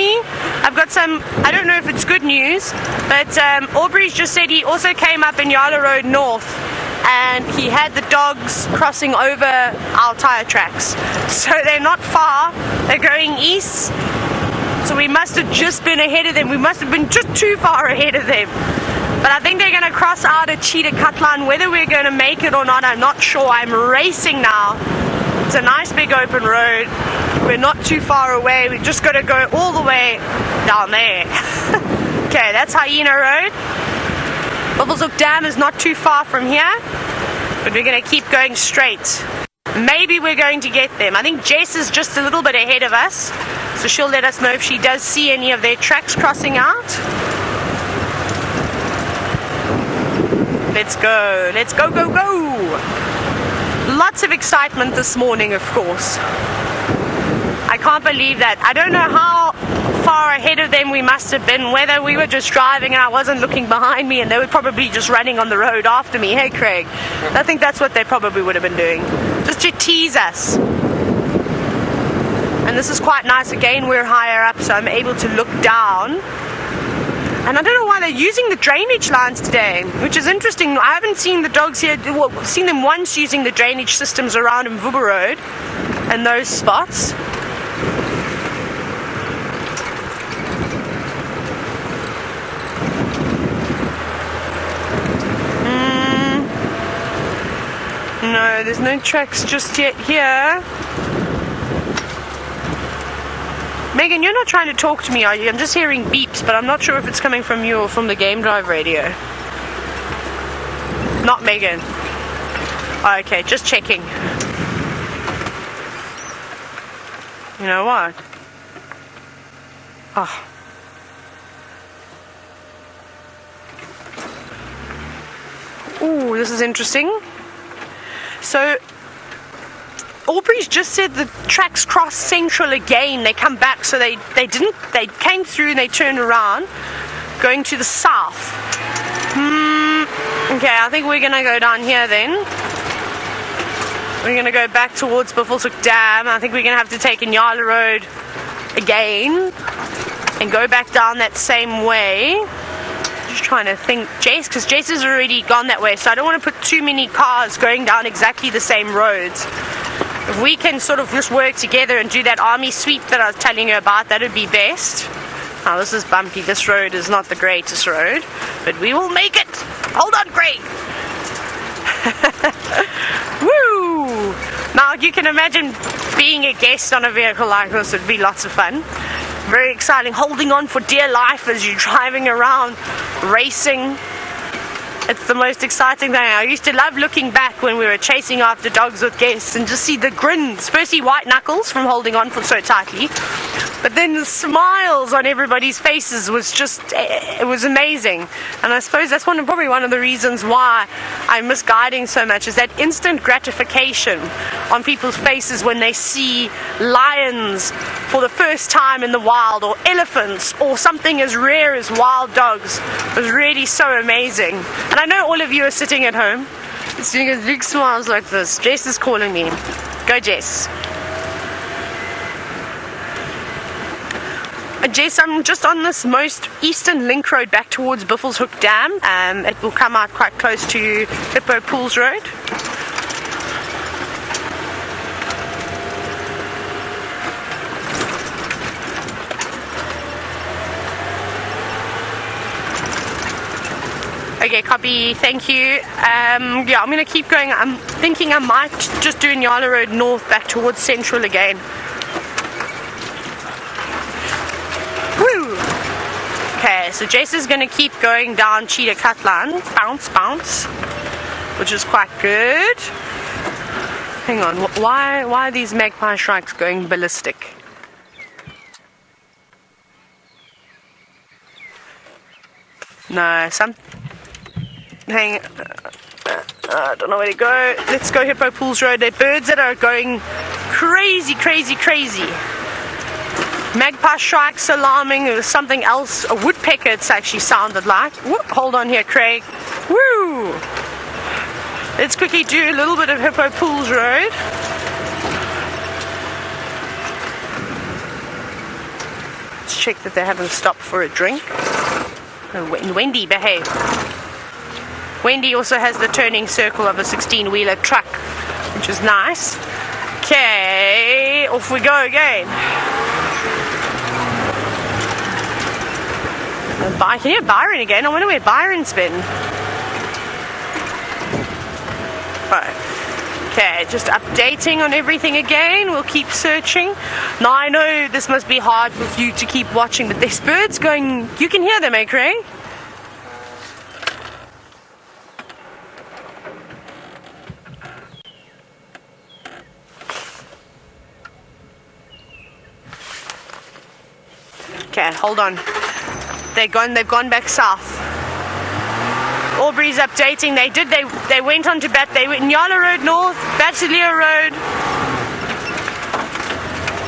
Speaker 2: I've got some, I don't know if it's good news, but um, Aubrey's just said he also came up Inyala Road North and he had the dogs crossing over our tire tracks. So they're not far, they're going east. So we must have just been ahead of them. We must have been just too far ahead of them. But I think they're going to cross out at Cheetah Cut Line. Whether we're going to make it or not, I'm not sure. I'm racing now. It's a nice big open road. We're not too far away. We've just got to go all the way down there. okay, that's Hyena Road. Buffelshoek Dam is not too far from here, but we're going to keep going straight. Maybe we're going to get them. I think Jess is just a little bit ahead of us, so she'll let us know if she does see any of their tracks crossing out. Let's go. Let's go, go, go. Lots of excitement this morning, of course. I can't believe that. I don't know how far ahead of them we must have been, whether we were just driving and I wasn't looking behind me and they were probably just running on the road after me. Hey, Craig. I think that's what they probably would have been doing. Just to tease us. And this is quite nice. Again, we're higher up, so I'm able to look down. And I don't know why they're using the drainage lines today, which is interesting. I haven't seen the dogs here, well, seen them once using the drainage systems around in Vuba Road and those spots. Mm. No, there's no tracks just yet here. Megan, you're not trying to talk to me, are you? I'm just hearing beeps, but I'm not sure if it's coming from you or from the Game Drive radio. Not Megan. Okay, just checking. You know what? Oh. Ooh, this is interesting. So, Aubrey's just said the tracks cross central again. They come back, so they, they didn't. They came through and they turned around, going to the south. Hmm. Okay, I think we're gonna go down here then. We're gonna go back towards Buffelshoek Dam. I think we're gonna have to take Inyala Road again and go back down that same way. Just trying to think. Jace, because Jace has already gone that way, so I don't want to put too many cars going down exactly the same roads. If we can sort of just work together and do that army sweep that I was telling you about, that would be best. Now, this is bumpy. This road is not the greatest road, but we will make it. Hold on, Greg. Woo! Now, you can imagine being a guest on a vehicle like this would be lots of fun. Very exciting. Holding on for dear life as you're driving around, racing. It's the most exciting thing. I used to love looking back when we were chasing after dogs with guests and just see the grins. Firstly, white knuckles from holding on for so tightly, but then the smiles on everybody's faces was just, eh, it was amazing. And I suppose that's one, probably one of the reasons why I miss guiding so much is that instant gratification on people's faces when they see lions for the first time in the wild or elephants or something as rare as wild dogs was really so amazing. And I know all of you are sitting at home. Seeing Luke smiles like this. Jess is calling me. Go, Jess. Uh, Jess, I'm just on this most eastern link road back towards Buffelshoek Dam. Um, it will come out quite close to Hippo Pools Road. Copy. Thank you. Um, yeah, I'm going to keep going. I'm thinking I might just do Nyala Road North back towards Central again. Woo! Okay, so Jason's going to keep going down Cheetah Cutline. Bounce, bounce. Which is quite good. Hang on, why, why are these magpie shrikes going ballistic? No, some hang. Uh, I don't know where to go. Let's go Hippo Pools Road. They're birds that are going crazy, crazy, crazy. Magpie shrikes alarming. There was something else. A woodpecker. It's actually sounded like. Whoop, hold on here, Craig. Woo! Let's quickly do a little bit of Hippo Pools Road. Let's check that they haven't stopped for a drink. Oh, Wendy, behave. Wendy also has the turning circle of a 16 wheeler truck, which is nice. Okay, off we go again. I can hear Byron again. I wonder where Byron's been. Right. Okay, just updating on everything again. We'll keep searching. Now I know this must be hard for you to keep watching, but there's birds going. You can hear them, eh, Craig? Okay, hold on. They're gone. They've gone back south. Aubrey's updating. They did. They they went on to Bat. They went Nyala Road North, Bateleur Road.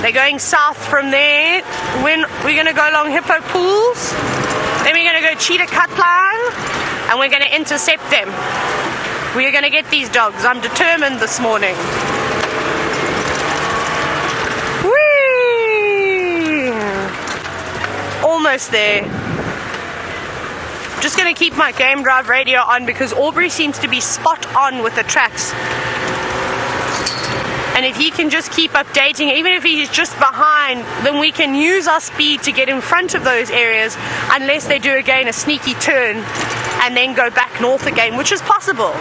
Speaker 2: They're going south from there. When we're gonna go along Hippo Pools, then we're gonna go Cheetah Cutline, and we're gonna intercept them. We're gonna get these dogs. I'm determined this morning. Almost there. Just gonna keep my game drive radio on because Aubrey seems to be spot on with the tracks. And if he can just keep updating, even if he's just behind, then we can use our speed to get in front of those areas, unless they do again a sneaky turn and then go back north again, which is possible.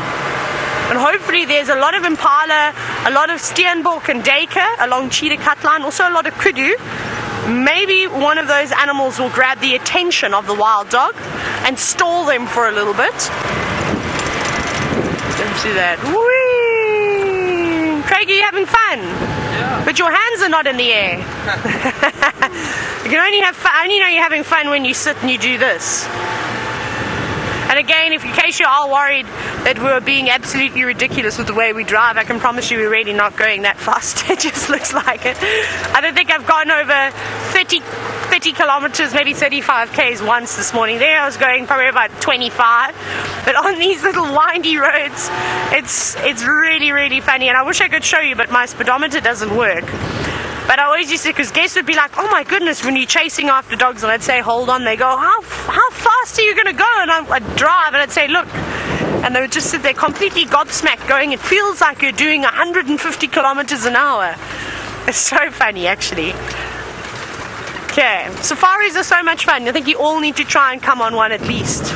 Speaker 2: And hopefully there's a lot of impala, a lot of Steenbok and duiker along Cheetah Cut line, also a lot of kudu. Maybe one of those animals will grab the attention of the wild dog and stall them for a little bit. Don't do that. Whee! Craig, are you having fun?
Speaker 1: Yeah.
Speaker 2: But your hands are not in the air. you can only have fun, I only know you're having fun when you sit and you do this. And again, if in case you're all worried that we're being absolutely ridiculous with the way we drive, I can promise you we're really not going that fast. It just looks like it. I don't think I've gone over 30, 30 kilometers, maybe 35 k's once this morning. There I was going probably about 25. But on these little windy roads, it's it's really really funny. And I wish I could show you, but my speedometer doesn't work. But I always used to, because guests would be like, oh my goodness, when you're chasing after dogs, and I'd say, hold on. They go, how, how fast are you going to go? And I- I'd drive, and I'd say, look. And they would just sit there completely gobsmacked, going, it feels like you're doing 150 kilometers an hour. It's so funny, actually. Okay, safaris are so much fun. I think you all need to try and come on one at least.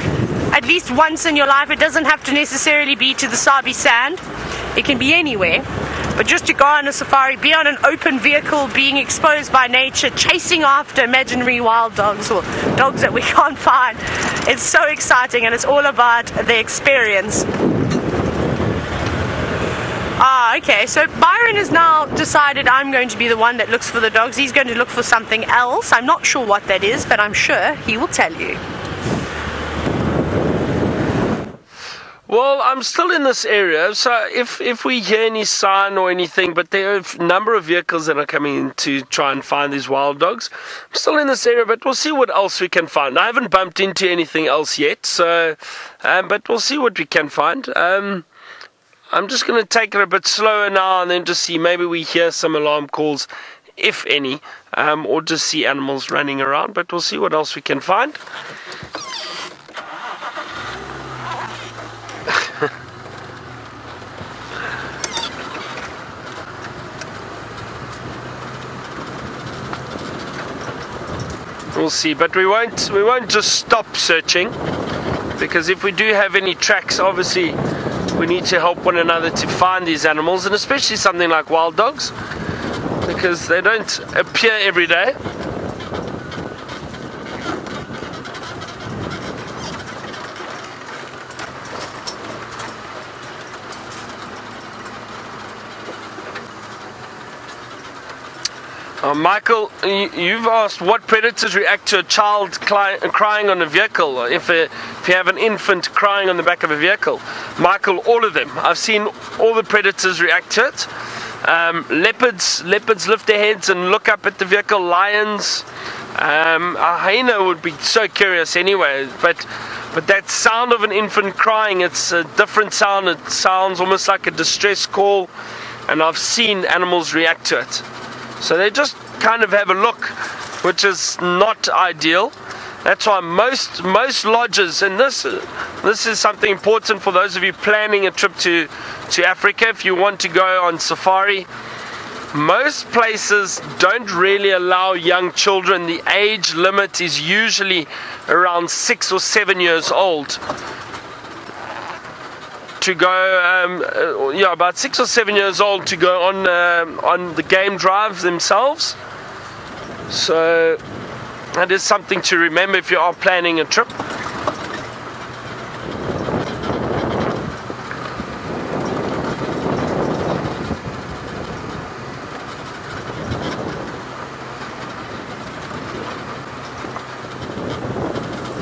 Speaker 2: At least once in your life. It doesn't have to necessarily be to the Sabi Sand, it can be anywhere. But just to go on a safari, be on an open vehicle, being exposed by nature, chasing after imaginary wild dogs or dogs that we can't find. It's so exciting and it's all about the experience. Ah, okay. So Byron has now decided I'm going to be the one that looks for the dogs. He's going to look for something else. I'm not sure what that is, but I'm sure he will tell you.
Speaker 1: Well, I'm still in this area, so if if we hear any sign or anything, but there are a number of vehicles that are coming in to try and find these wild dogs. I'm still in this area, but we'll see what else we can find. I haven't bumped into anything else yet, so um, but we'll see what we can find. Um, I'm just going to take it a bit slower now and then just see maybe we hear some alarm calls, if any, um, or just see animals running around. But we'll see what else we can find. We'll see, but we won't we won't just stop searching because if we do have any tracks, obviously we need to help one another to find these animals, and especially something like wild dogs because they don't appear every day. Uh, Michael, you- you've asked what predators react to a child crying on a vehicle. If, a, if you have an infant crying on the back of a vehicle, Michael, all of them. I've seen all the predators react to it. Um, leopards, leopards lift their heads and look up at the vehicle. Lions, um, a hyena would be so curious anyway. But but that sound of an infant crying, it's a different sound. It sounds almost like a distress call, and I've seen animals react to it. So they just kind of have a look, which is not ideal. That's why most most lodges, and this this is something important for those of you planning a trip to to Africa. If you want to go on safari, most places don't really allow young children. The age limit is usually around six or seven years old to go, um, uh, yeah, about six or seven years old to go on um, on the game drive themselves. So that is something to remember if you are planning a trip.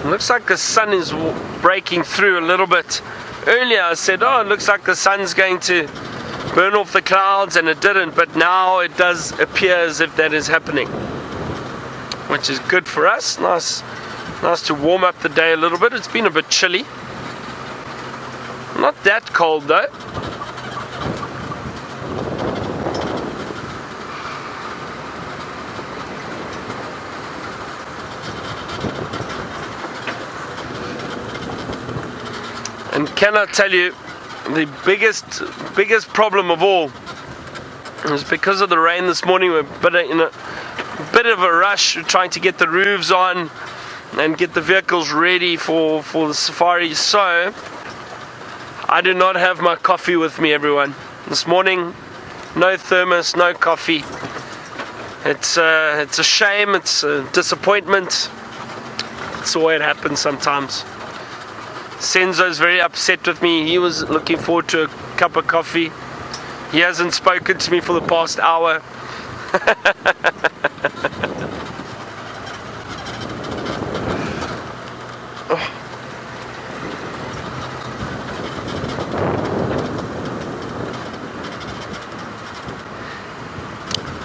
Speaker 1: Looks like the sun is breaking through a little bit. Earlier I said, oh, it looks like the sun's going to burn off the clouds, and it didn't, but now it does appear as if that is happening, which is good for us. Nice, nice to warm up the day a little bit. It's been a bit chilly. Not that cold though. And can I tell you, the biggest biggest problem of all is because of the rain this morning. We're a bit in a bit of a rush trying to get the roofs on and get the vehicles ready for for the safari. So I do not have my coffee with me, everyone. This morning, no thermos, no coffee. It's uh, it's a shame. It's a disappointment. It's the way it happens sometimes. Senzo's very upset with me. He was looking forward to a cup of coffee. He hasn't spoken to me for the past hour.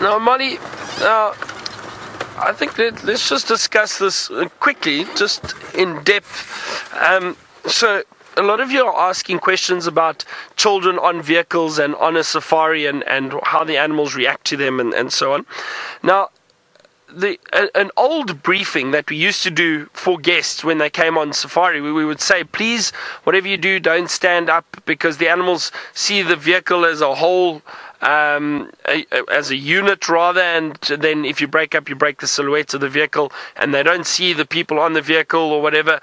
Speaker 1: Now, Molly, uh, I think that let's just discuss this quickly, just in depth. Um, so, a lot of you are asking questions about children on vehicles and on a safari and, and how the animals react to them and, and so on. Now, the a, an old briefing that we used to do for guests when they came on safari, we, we would say, please, whatever you do, don't stand up because the animals see the vehicle as a whole. Um, a, a, as a unit rather, and then if you break up, you break the silhouette of the vehicle, and they don't see the people on the vehicle or whatever.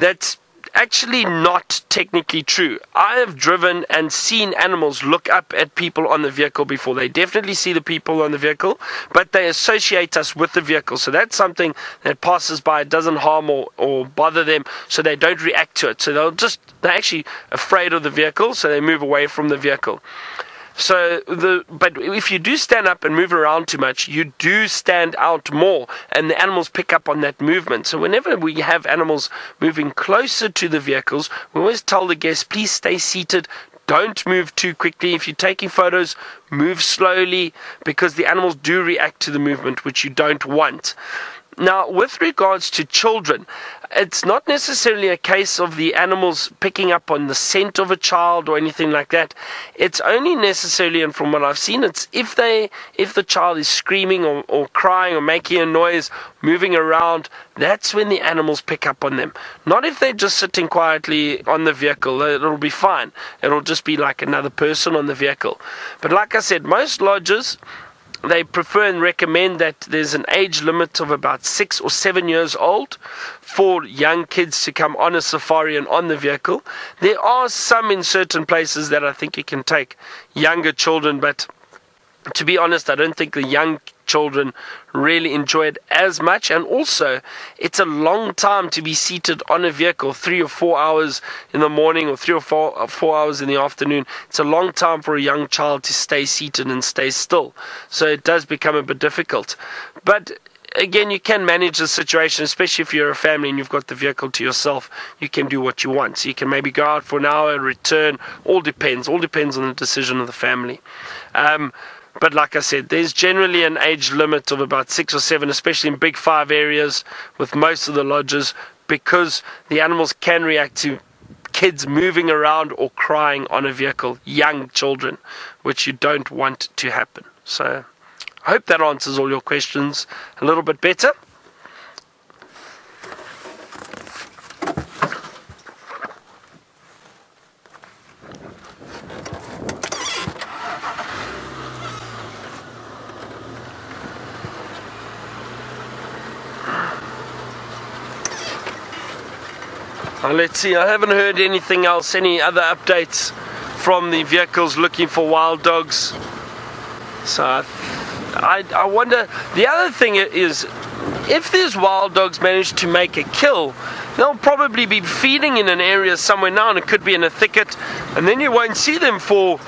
Speaker 1: That's actually not technically true. I have driven and seen animals look up at people on the vehicle before. They definitely see the people on the vehicle, but they associate us with the vehicle. So that's something that passes by, it doesn't harm or, or bother them, so they don't react to it. So they'll just, they're actually afraid of the vehicle, so they move away from the vehicle. So the but if you do stand up and move around too much, you do stand out more, and the animals pick up on that movement. So whenever we have animals moving closer to the vehicles, we always tell the guests, please stay seated. Don't move too quickly. If you're taking photos, move slowly because the animals do react to the movement, which you don't want. Now, with regards to children, it's not necessarily a case of the animals picking up on the scent of a child or anything like that. It's only necessarily, and from what I've seen, it's if they, if the child is screaming or, or crying or making a noise, moving around, that's when the animals pick up on them. Not if they're just sitting quietly on the vehicle. It'll be fine. It'll just be like another person on the vehicle. But like I said, most lodges they prefer and recommend that there's an age limit of about six or seven years old for young kids to come on a safari and on the vehicle. There are some in certain places that I think you can take younger children, but to be honest, I don't think the young children really enjoy it as much. And also, it's a long time to be seated on a vehicle, three or four hours in the morning or three or four, uh, four hours in the afternoon. It's a long time for a young child to stay seated and stay still. So it does become a bit difficult. But again, you can manage the situation, especially if you're a family and you've got the vehicle to yourself. You can do what you want. So you can maybe go out for an hour, and return. All depends. All depends on the decision of the family. Um, but like I said, there's generally an age limit of about six or seven, especially in big five areas with most of the lodges, because the animals can react to kids moving around or crying on a vehicle, young children, which you don't want to happen. So I hope that answers all your questions a little bit better. Uh, let's see, I haven't heard anything else, any other updates from the vehicles looking for wild dogs. So I, I wonder, the other thing is, if these wild dogs manage to make a kill, they'll probably be feeding in an area somewhere now, and it could be in a thicket, and then you won't see them for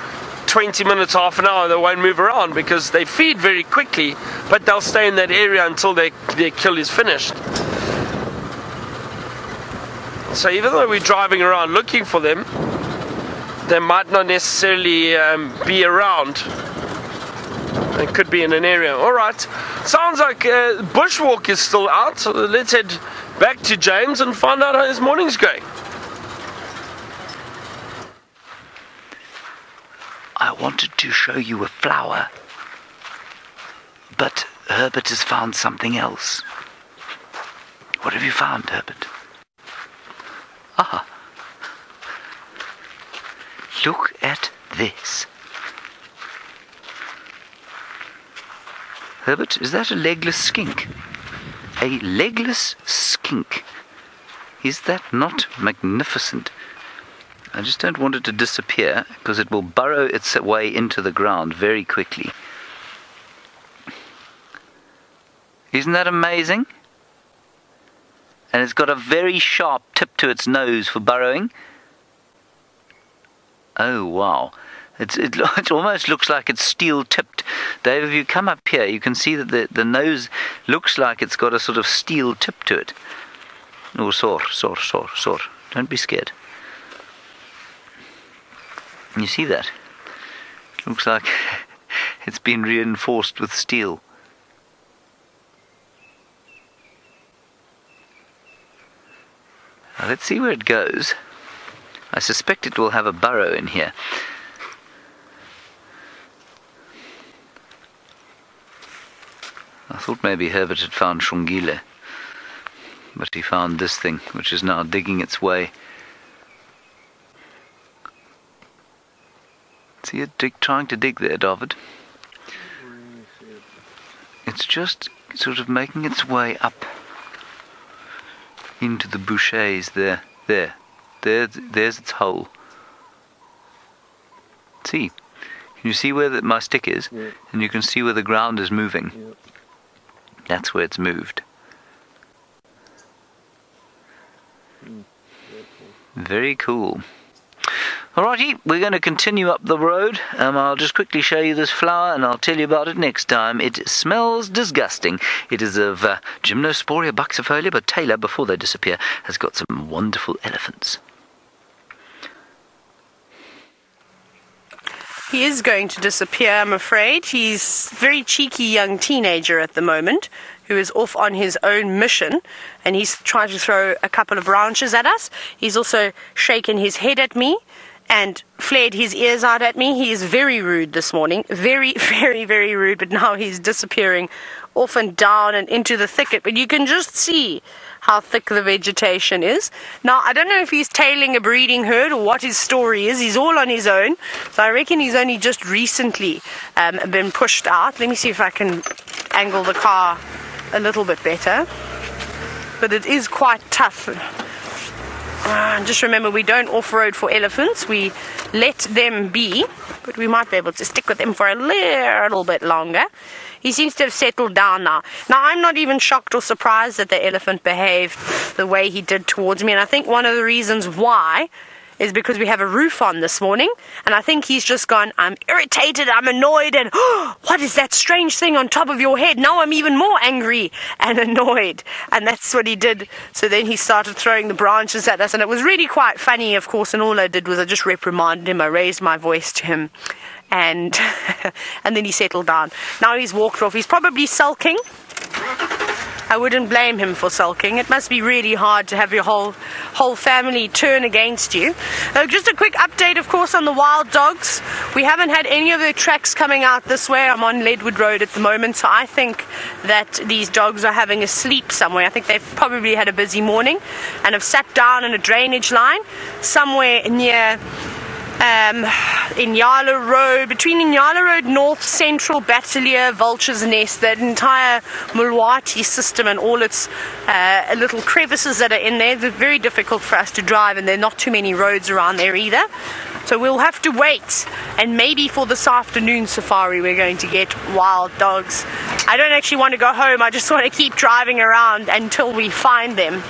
Speaker 1: 20 minutes, half an hour, they won't move around because they feed very quickly, but they'll stay in that area until they, their kill is finished. So even though we're driving around looking for them, they might not necessarily um, be around. They could be in an area. All right. Sounds like uh, Bushwalk is still out. So let's head back to James and find out how his morning's going.
Speaker 3: I wanted to show you a flower, but Herbert has found something else. What have you found, Herbert? Ah. Look at this. Herbert, is that a legless skink? A legless skink. Is that not magnificent? I just don't want it to disappear because it will burrow its way into the ground very quickly. Isn't that amazing? And it's got a very sharp tip to its nose for burrowing. Oh wow. It's, it, it almost looks like it's steel tipped. Dave, if you come up here, you can see that the, the nose looks like it's got a sort of steel tip to it. Oh, sore, sore, sore, sore. Don't be scared. You see that? It looks like it's been reinforced with steel. Now let's see where it goes. I suspect it will have a burrow in here. I thought maybe Herbert had found Shongile, but he found this thing, which is now digging its way. See it dig, trying to dig there, David? It's just sort of making its way up into the bouchers there. There. There, there's its hole. See? Can you see where the, my stick is?
Speaker 1: Yeah.
Speaker 3: And you can see where the ground is moving.
Speaker 1: Yeah.
Speaker 3: That's where it's moved. Mm. Very cool. Alrighty, we're going to continue up the road. Um, I'll just quickly show you this flower and I'll tell you about it next time. It smells disgusting. It is of uh, Gymnosporia buxifolia, but Taylor, before they disappear, has got some wonderful elephants.
Speaker 2: He is going to disappear, I'm afraid. He's a very cheeky young teenager at the moment who is off on his own mission and he's trying to throw a couple of branches at us. He's also shaken his head at me and flared his ears out at me. He is very rude this morning. Very, very, very rude, but now he's disappearing off and down and into the thicket. But you can just see how thick the vegetation is. Now, I don't know if he's tailing a breeding herd or what his story is. He's all on his own. So I reckon he's only just recently um, been pushed out. Let me see if I can angle the car a little bit better. But it is quite tough. Uh, just remember, we don't off road for elephants. We let them be, but we might be able to stick with them for a little bit longer. He seems to have settled down now. Now, I'm not even shocked or surprised that the elephant behaved the way he did towards me, and I think one of the reasons why is because we have a roof on this morning, and I think he's just gone, I'm irritated, I'm annoyed, and oh, what is that strange thing on top of your head? Now I'm even more angry and annoyed. And that's what he did. So then he started throwing the branches at us, and it was really quite funny, of course, and all I did was I just reprimanded him, I raised my voice to him. And and then he settled down. Now he's walked off. He's probably sulking. I wouldn't blame him for sulking. It must be really hard to have your whole whole family turn against you. Uh, just a quick update, of course, on the wild dogs. We haven't had any of the tracks coming out this way. I'm on Leadwood Road at the moment, so I think that these dogs are having a sleep somewhere. I think they've probably had a busy morning and have sat down in a drainage line somewhere near um, Inyala Road, between Inyala Road, North Central, Bateleur, Vulture's Nest, that entire Mulwati system and all its uh, little crevices that are in there. They're very difficult for us to drive, and there are not too many roads around there either. So we'll have to wait, and maybe for this afternoon safari, we're going to get wild dogs. I don't actually want to go home, I just want to keep driving around until we find them.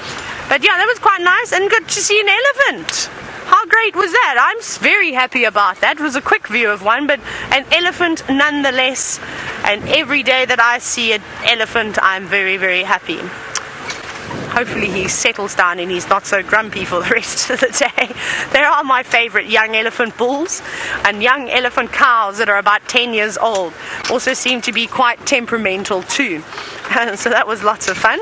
Speaker 2: But yeah, that was quite nice and good to see an elephant. How great was that? I'm very happy about that. It was a quick view of one, but an elephant nonetheless. And every day that I see an elephant, I'm very, very happy. Hopefully he settles down and he's not so grumpy for the rest of the day. There are my favorite young elephant bulls and young elephant cows that are about 10 years old. Also seem to be quite temperamental too. so that was lots of fun.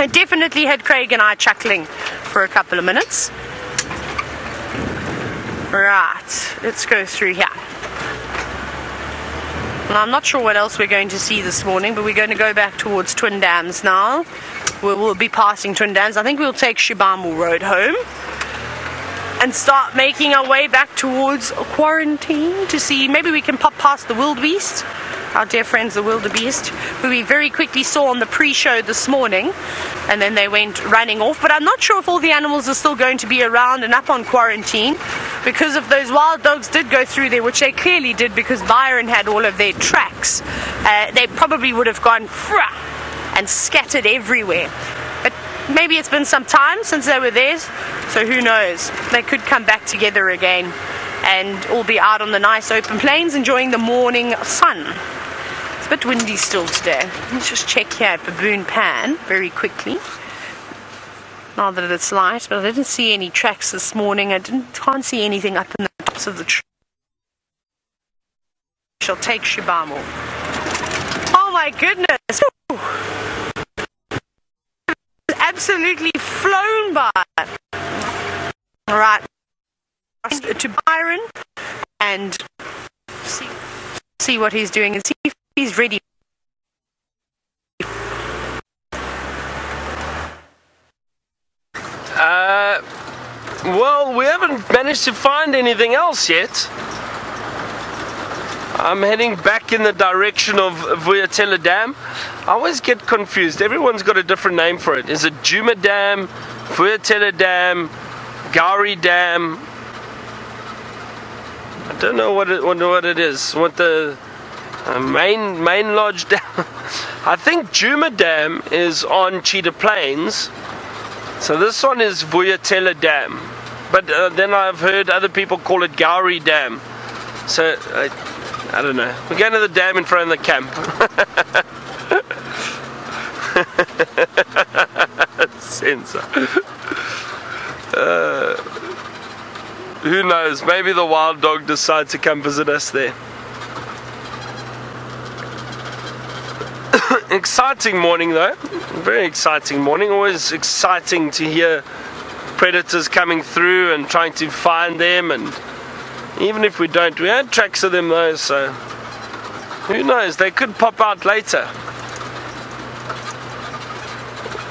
Speaker 2: I definitely had Craig and I chuckling for a couple of minutes. Right, let's go through here. Now, I'm not sure what else we're going to see this morning, but we're going to go back towards Twin Dams now. We'll, we'll be passing Twin Dams. I think we'll take Shibamu Road home and start making our way back towards quarantine to see maybe we can pop past the wildebeest our dear friends the wildebeest who we very quickly saw on the pre-show this morning and then they went running off but i'm not sure if all the animals are still going to be around and up on quarantine because if those wild dogs did go through there which they clearly did because byron had all of their tracks uh, they probably would have gone and scattered everywhere but maybe it's been some time since they were there, so who knows? They could come back together again and all be out on the nice open plains enjoying the morning sun. A bit windy still today. Let's just check here at Baboon Pan very quickly. Now that it's light, but I didn't see any tracks this morning. I didn't can't see anything up in the tops of the trees. Shall take Shibamu. Oh my goodness! Absolutely flown by. Right, to Byron and see see what he's doing and see he's ready.
Speaker 1: Uh, well, we haven't managed to find anything else yet. I'm heading back in the direction of Vuyatela Dam. I always get confused. Everyone's got a different name for it. Is it Djuma Dam, Vuyatela Dam, Gowrie Dam? I don't know what it, what it is. What the uh, main main lodge dam? I think Djuma Dam is on Cheetah Plains. So this one is Vuyatela Dam. But uh, then I've heard other people call it Gowrie Dam. So uh, I don't know. We're going to the dam in front of the camp. Senzo. Uh, who knows? Maybe the wild dog decides to come visit us there. exciting morning though. Very exciting morning. Always exciting to hear predators coming through and trying to find them and even if we don't, we had tracks of them though, so who knows? They could pop out later.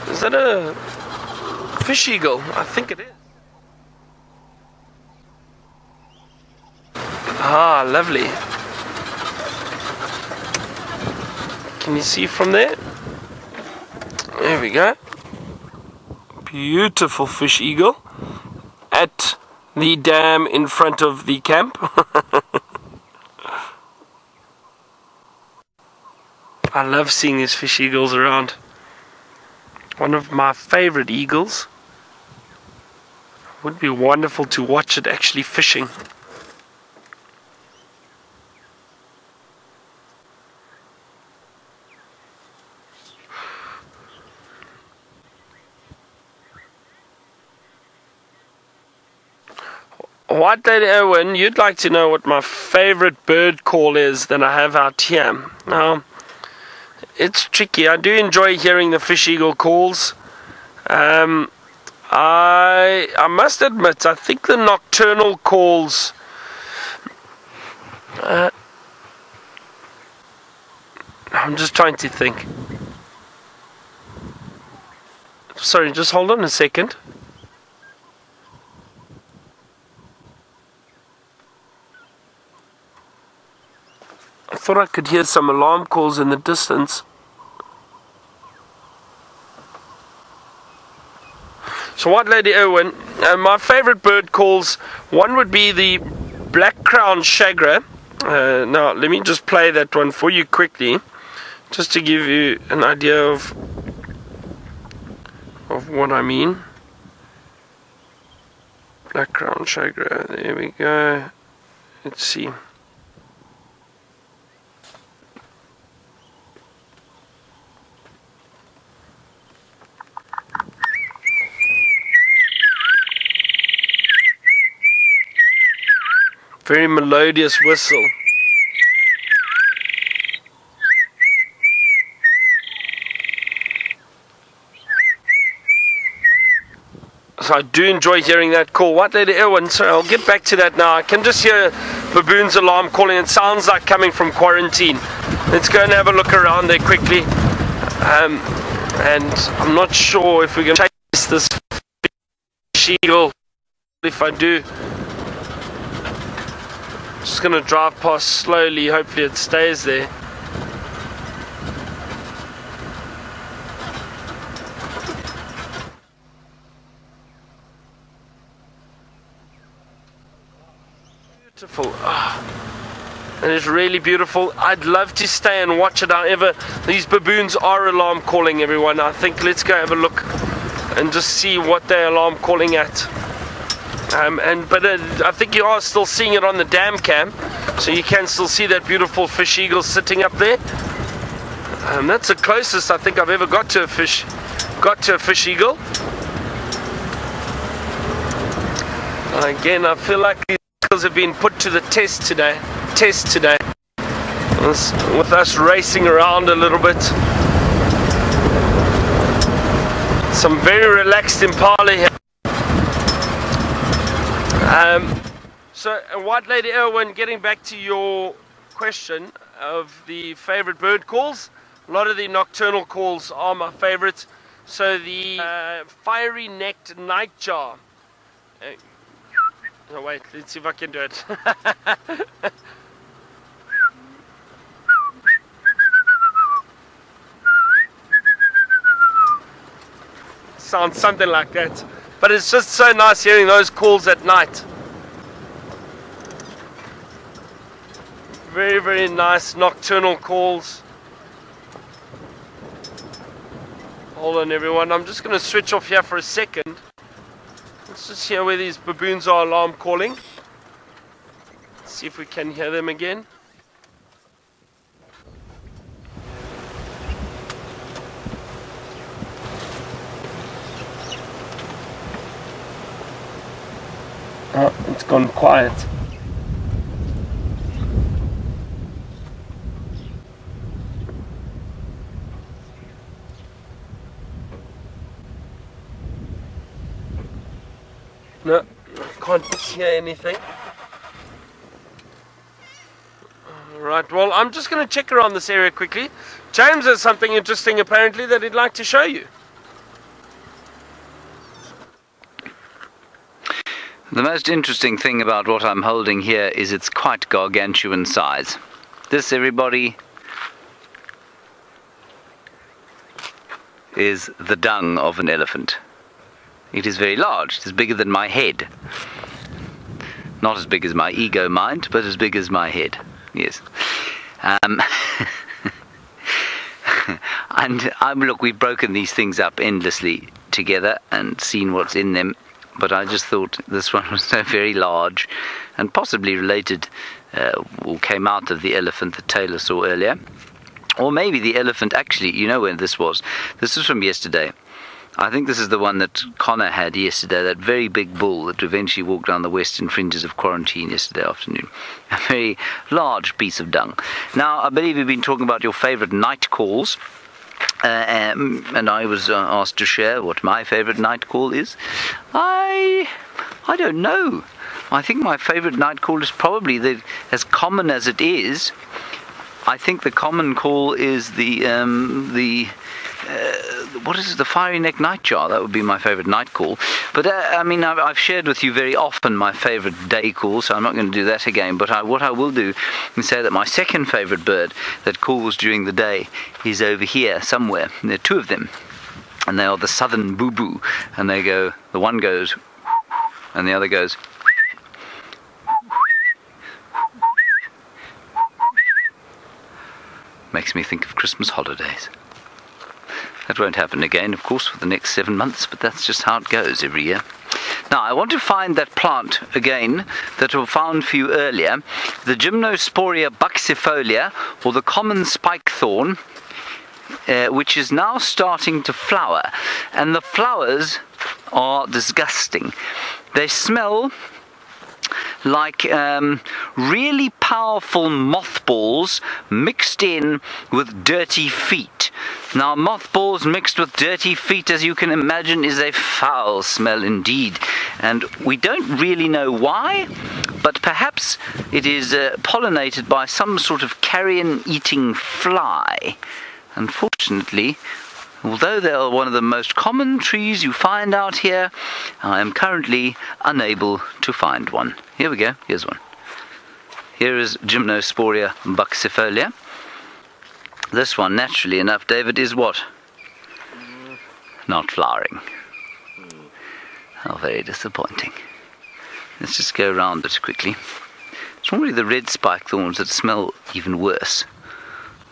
Speaker 1: Is that a fish eagle? I think it is. Ah, lovely. Can you see from there? There we go. Beautiful fish eagle at the dam in front of the camp. I love seeing these fish eagles around. One of my favorite eagles. Would be wonderful to watch it actually fishing. White Lady Owen, you'd like to know what my favorite bird call is that I have out here. Now, it's tricky. I do enjoy hearing the fish eagle calls. Um, I I must admit, I think the nocturnal calls. Uh, I'm just trying to think. Sorry, just hold on a second. Thought I could hear some alarm calls in the distance. So, White Lady Owen, uh, my favorite bird calls, one would be the black crown tchagra. Uh, now, let me just play that one for you quickly, just to give you an idea of of what I mean. Black crown tchagra. There we go. Let's see. Very melodious whistle. So I do enjoy hearing that call. What Lady Erwin? So I'll get back to that now. I can just hear baboon's alarm calling. It sounds like coming from quarantine. Let's go and have a look around there quickly. Um, and I'm not sure if we're going to chase this eagle. If I do, just gonna drive past slowly, hopefully it stays there. Beautiful. Oh, it is really beautiful. I'd love to stay and watch it. However, these baboons are alarm calling everyone. I think let's go have a look and just see what they're alarm calling at. Um, and but uh, I think you are still seeing it on the dam cam, so you can still see that beautiful fish eagle sitting up there. Um, that's the closest I think I've ever got to a fish, got to a fish eagle. Again, I feel like these eagles have been put to the test today. Test today, with us racing around a little bit. Some very relaxed impala here. Um, so uh, White Lady Erwin, getting back to your question of the favorite bird calls, a lot of the nocturnal calls are my favorite. So the uh, fiery necked nightjar. Uh, oh wait, let's see if I can do it. Sounds something like that. But it's just so nice hearing those calls at night. Very, very nice nocturnal calls. Hold on everyone, I'm just going to switch off here for a second. Let's just hear where these baboons are alarm calling. Let's see if we can hear them again. Oh, it's gone quiet. No, can't hear anything. Right, well, I'm just going to check around this area quickly. James has something interesting apparently that he'd like to show you.
Speaker 3: The most interesting thing about what I'm holding here is its quite gargantuan size. This, everybody, is the dung of an elephant. It is very large. It is bigger than my head. Not as big as my ego mind, but as big as my head. Yes. Um, and um, look, we've broken these things up endlessly together and seen what's in them. But I just thought this one was so very large and possibly related uh, or came out of the elephant that Taylor saw earlier. Or maybe the elephant actually, you know when this was. This was from yesterday. I think this is the one that Connor had yesterday, that very big bull that eventually walked down the western fringes of quarantine yesterday afternoon. A very large piece of dung. Now, I believe you've been talking about your favourite night calls. Uh, um, and I was uh, asked to share what my favourite night call is. I, I don't know. I think my favourite night call is probably the, as common as it is. I think the common call is the um, the uh, what is it, the fiery neck nightjar? That would be my favourite night call. But uh, I mean, I've, I've, shared with you very often my favourite day call, so I'm not going to do that again. But I, what I will do is say that my second favourite bird that calls during the day is over here somewhere. There are two of them, and they are the southern boubou, and they go. The one goes, and the other goes. Makes me think of Christmas holidays. That won't happen again, of course, for the next seven months, but that's just how it goes every year. Now, I want to find that plant again that was found for you earlier, the Gymnosporia buxifolia, or the common spike thorn, uh, which is now starting to flower. And the flowers are disgusting. They smell like um, really powerful mothballs mixed in with dirty feet. Now, mothballs mixed with dirty feet, as you can imagine, is a foul smell indeed. And we don't really know why, but perhaps it is uh, pollinated by some sort of carrion eating fly. Unfortunately, Although they are one of the most common trees you find out here, I am currently unable to find one. Here we go, here's one. Here is Gymnosporia buxifolia. This one, naturally enough, David, is what? Mm. Not flowering. How very disappointing. Let's just go around it quickly. It's normally the red spike thorns that smell even worse.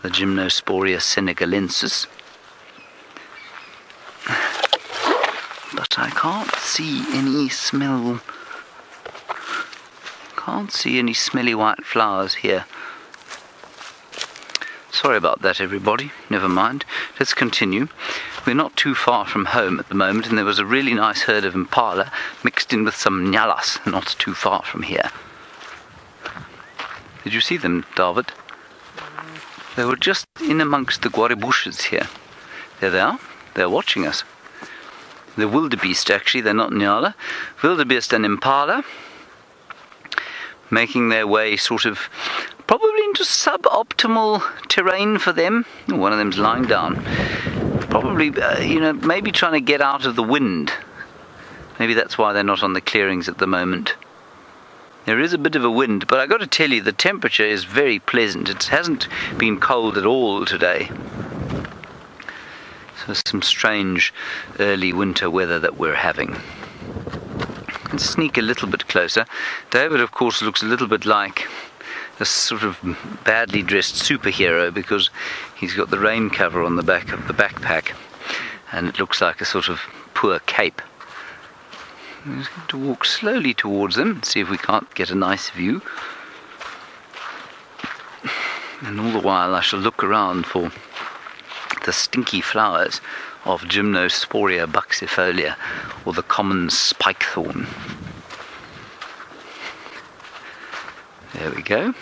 Speaker 3: The Gymnosporia senegalensis. But I can't see any smell. Can't see any smelly white flowers here. Sorry about that, everybody. Never mind. Let's continue. We're not too far from home at the moment, and there was a really nice herd of impala mixed in with some nyalas not too far from here. Did you see them, David? They were just in amongst the guarri bushes here. There they are. They're watching us. The wildebeest, actually, they're not nyala. Wildebeest and impala. making their way sort of probably into suboptimal terrain for them. One of them's lying down. Probably, uh, you know, maybe trying to get out of the wind. Maybe that's why they're not on the clearings at the moment. There is a bit of a wind, but I've got to tell you, the temperature is very pleasant. It hasn't been cold at all today. So some strange early winter weather that we're having. Let's sneak a little bit closer. David, of course, looks a little bit like a sort of badly dressed superhero because he's got the rain cover on the back of the backpack and it looks like a sort of poor cape. I'm just going to walk slowly towards them, see if we can't get a nice view. And all the while I shall look around for the stinky flowers of Gymnosporia buxifolia or the common spikethorn. There we go.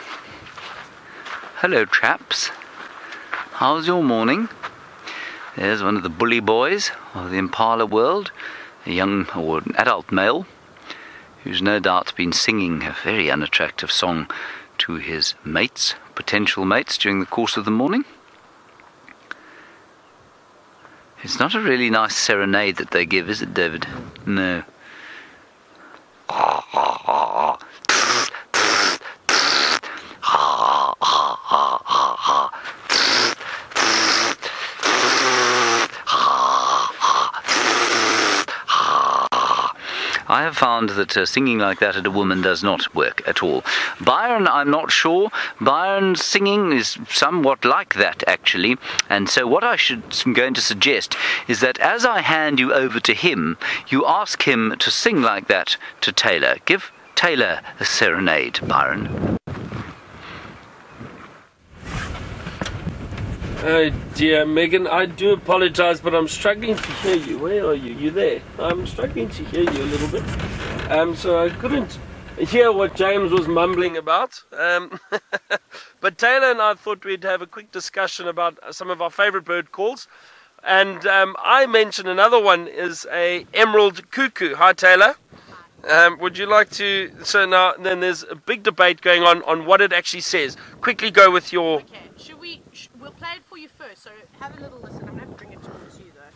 Speaker 3: Hello, chaps. How's your morning? There's one of the bully boys of the impala world, a young or an adult male, who's no doubt been singing a very unattractive song to his mates, potential mates, during the course of the morning. It's not a really nice serenade that they give, is it, David? No. I have found that uh, singing like that at a woman does not work at all. Byron, I'm not sure. Byron's singing is somewhat like that, actually. And so, what I should, am going to suggest is that as I hand you over to him, you ask him to sing like that to Taylor. Give Taylor a serenade, Byron.
Speaker 1: Oh dear, Megan, I do apologize, but I'm struggling to hear you. Where are you? You there? I'm struggling to hear you a little bit. Um, so I couldn't hear what James was mumbling about. Um, but Taylor and I thought we'd have a quick discussion about some of our favorite bird calls. And um, I mentioned another one is a emerald cuckoo. Hi, Taylor. Um, would you like to? So now, then there's a big debate going on on what it actually says. Quickly go with your.
Speaker 2: Okay, should we? Sh- we'll play it for you first. So have a little listen. I'm gonna have to bring it towards you though.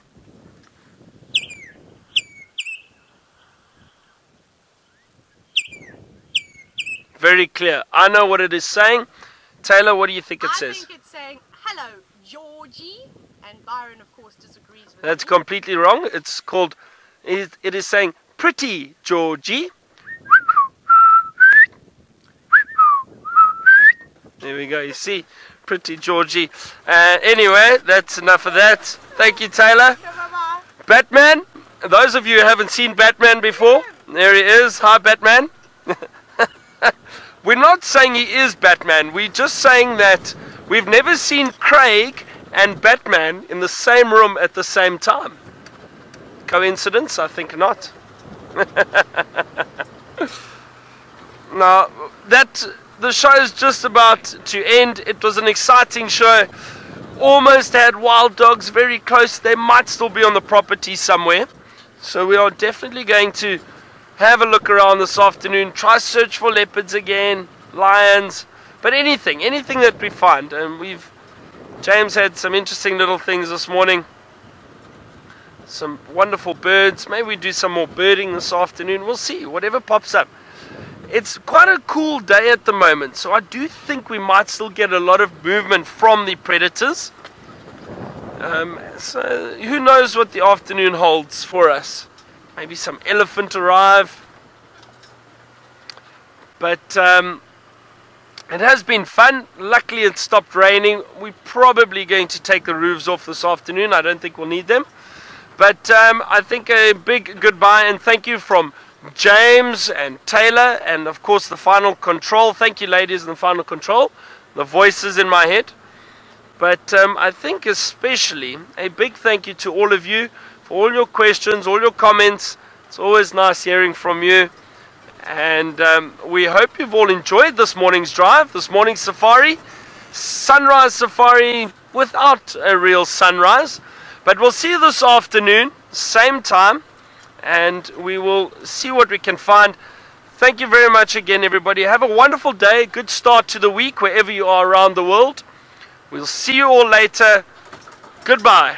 Speaker 1: Very clear. I know what it is saying. Taylor, what do you think it
Speaker 2: I
Speaker 1: says?
Speaker 2: think it's saying hello, Georgie, and Byron, of course, disagrees with
Speaker 1: That's
Speaker 2: me.
Speaker 1: completely wrong. It's called. It, it is saying pretty Georgie. There we go. You see, pretty Georgie. Uh, anyway, that's enough of that. Thank you, Taylor. Batman. Those of you who haven't seen Batman before, there he is. Hi, Batman. We're not saying he is Batman. We're just saying that we've never seen Craig and Batman in the same room at the same time. Coincidence? I think not. now, that the show is just about to end. It was an exciting show. Almost had wild dogs very close. They might still be on the property somewhere. So we are definitely going to have a look around this afternoon. Try search for leopards again, lions, but anything, anything that we find. And we've James had some interesting little things this morning. Some wonderful birds. Maybe we do some more birding this afternoon. We'll see. Whatever pops up. It's quite a cool day at the moment, so I do think we might still get a lot of movement from the predators. Um, so who knows what the afternoon holds for us? Maybe some elephant arrive. But um, it has been fun. Luckily, it stopped raining. We're probably going to take the roofs off this afternoon. I don't think we'll need them. But um, I think a big goodbye and thank you from James and Taylor, and of course the final control. Thank you, ladies, in the final control. The voices in my head. But um, I think especially a big thank you to all of you for all your questions, all your comments. It's always nice hearing from you. And um, we hope you've all enjoyed this morning's drive, this morning's safari. Sunrise safari without a real sunrise. But we'll see you this afternoon, same time, and we will see what we can find. Thank you very much again, everybody. Have a wonderful day. Good start to the week wherever you are around the world. We'll see you all later. Goodbye.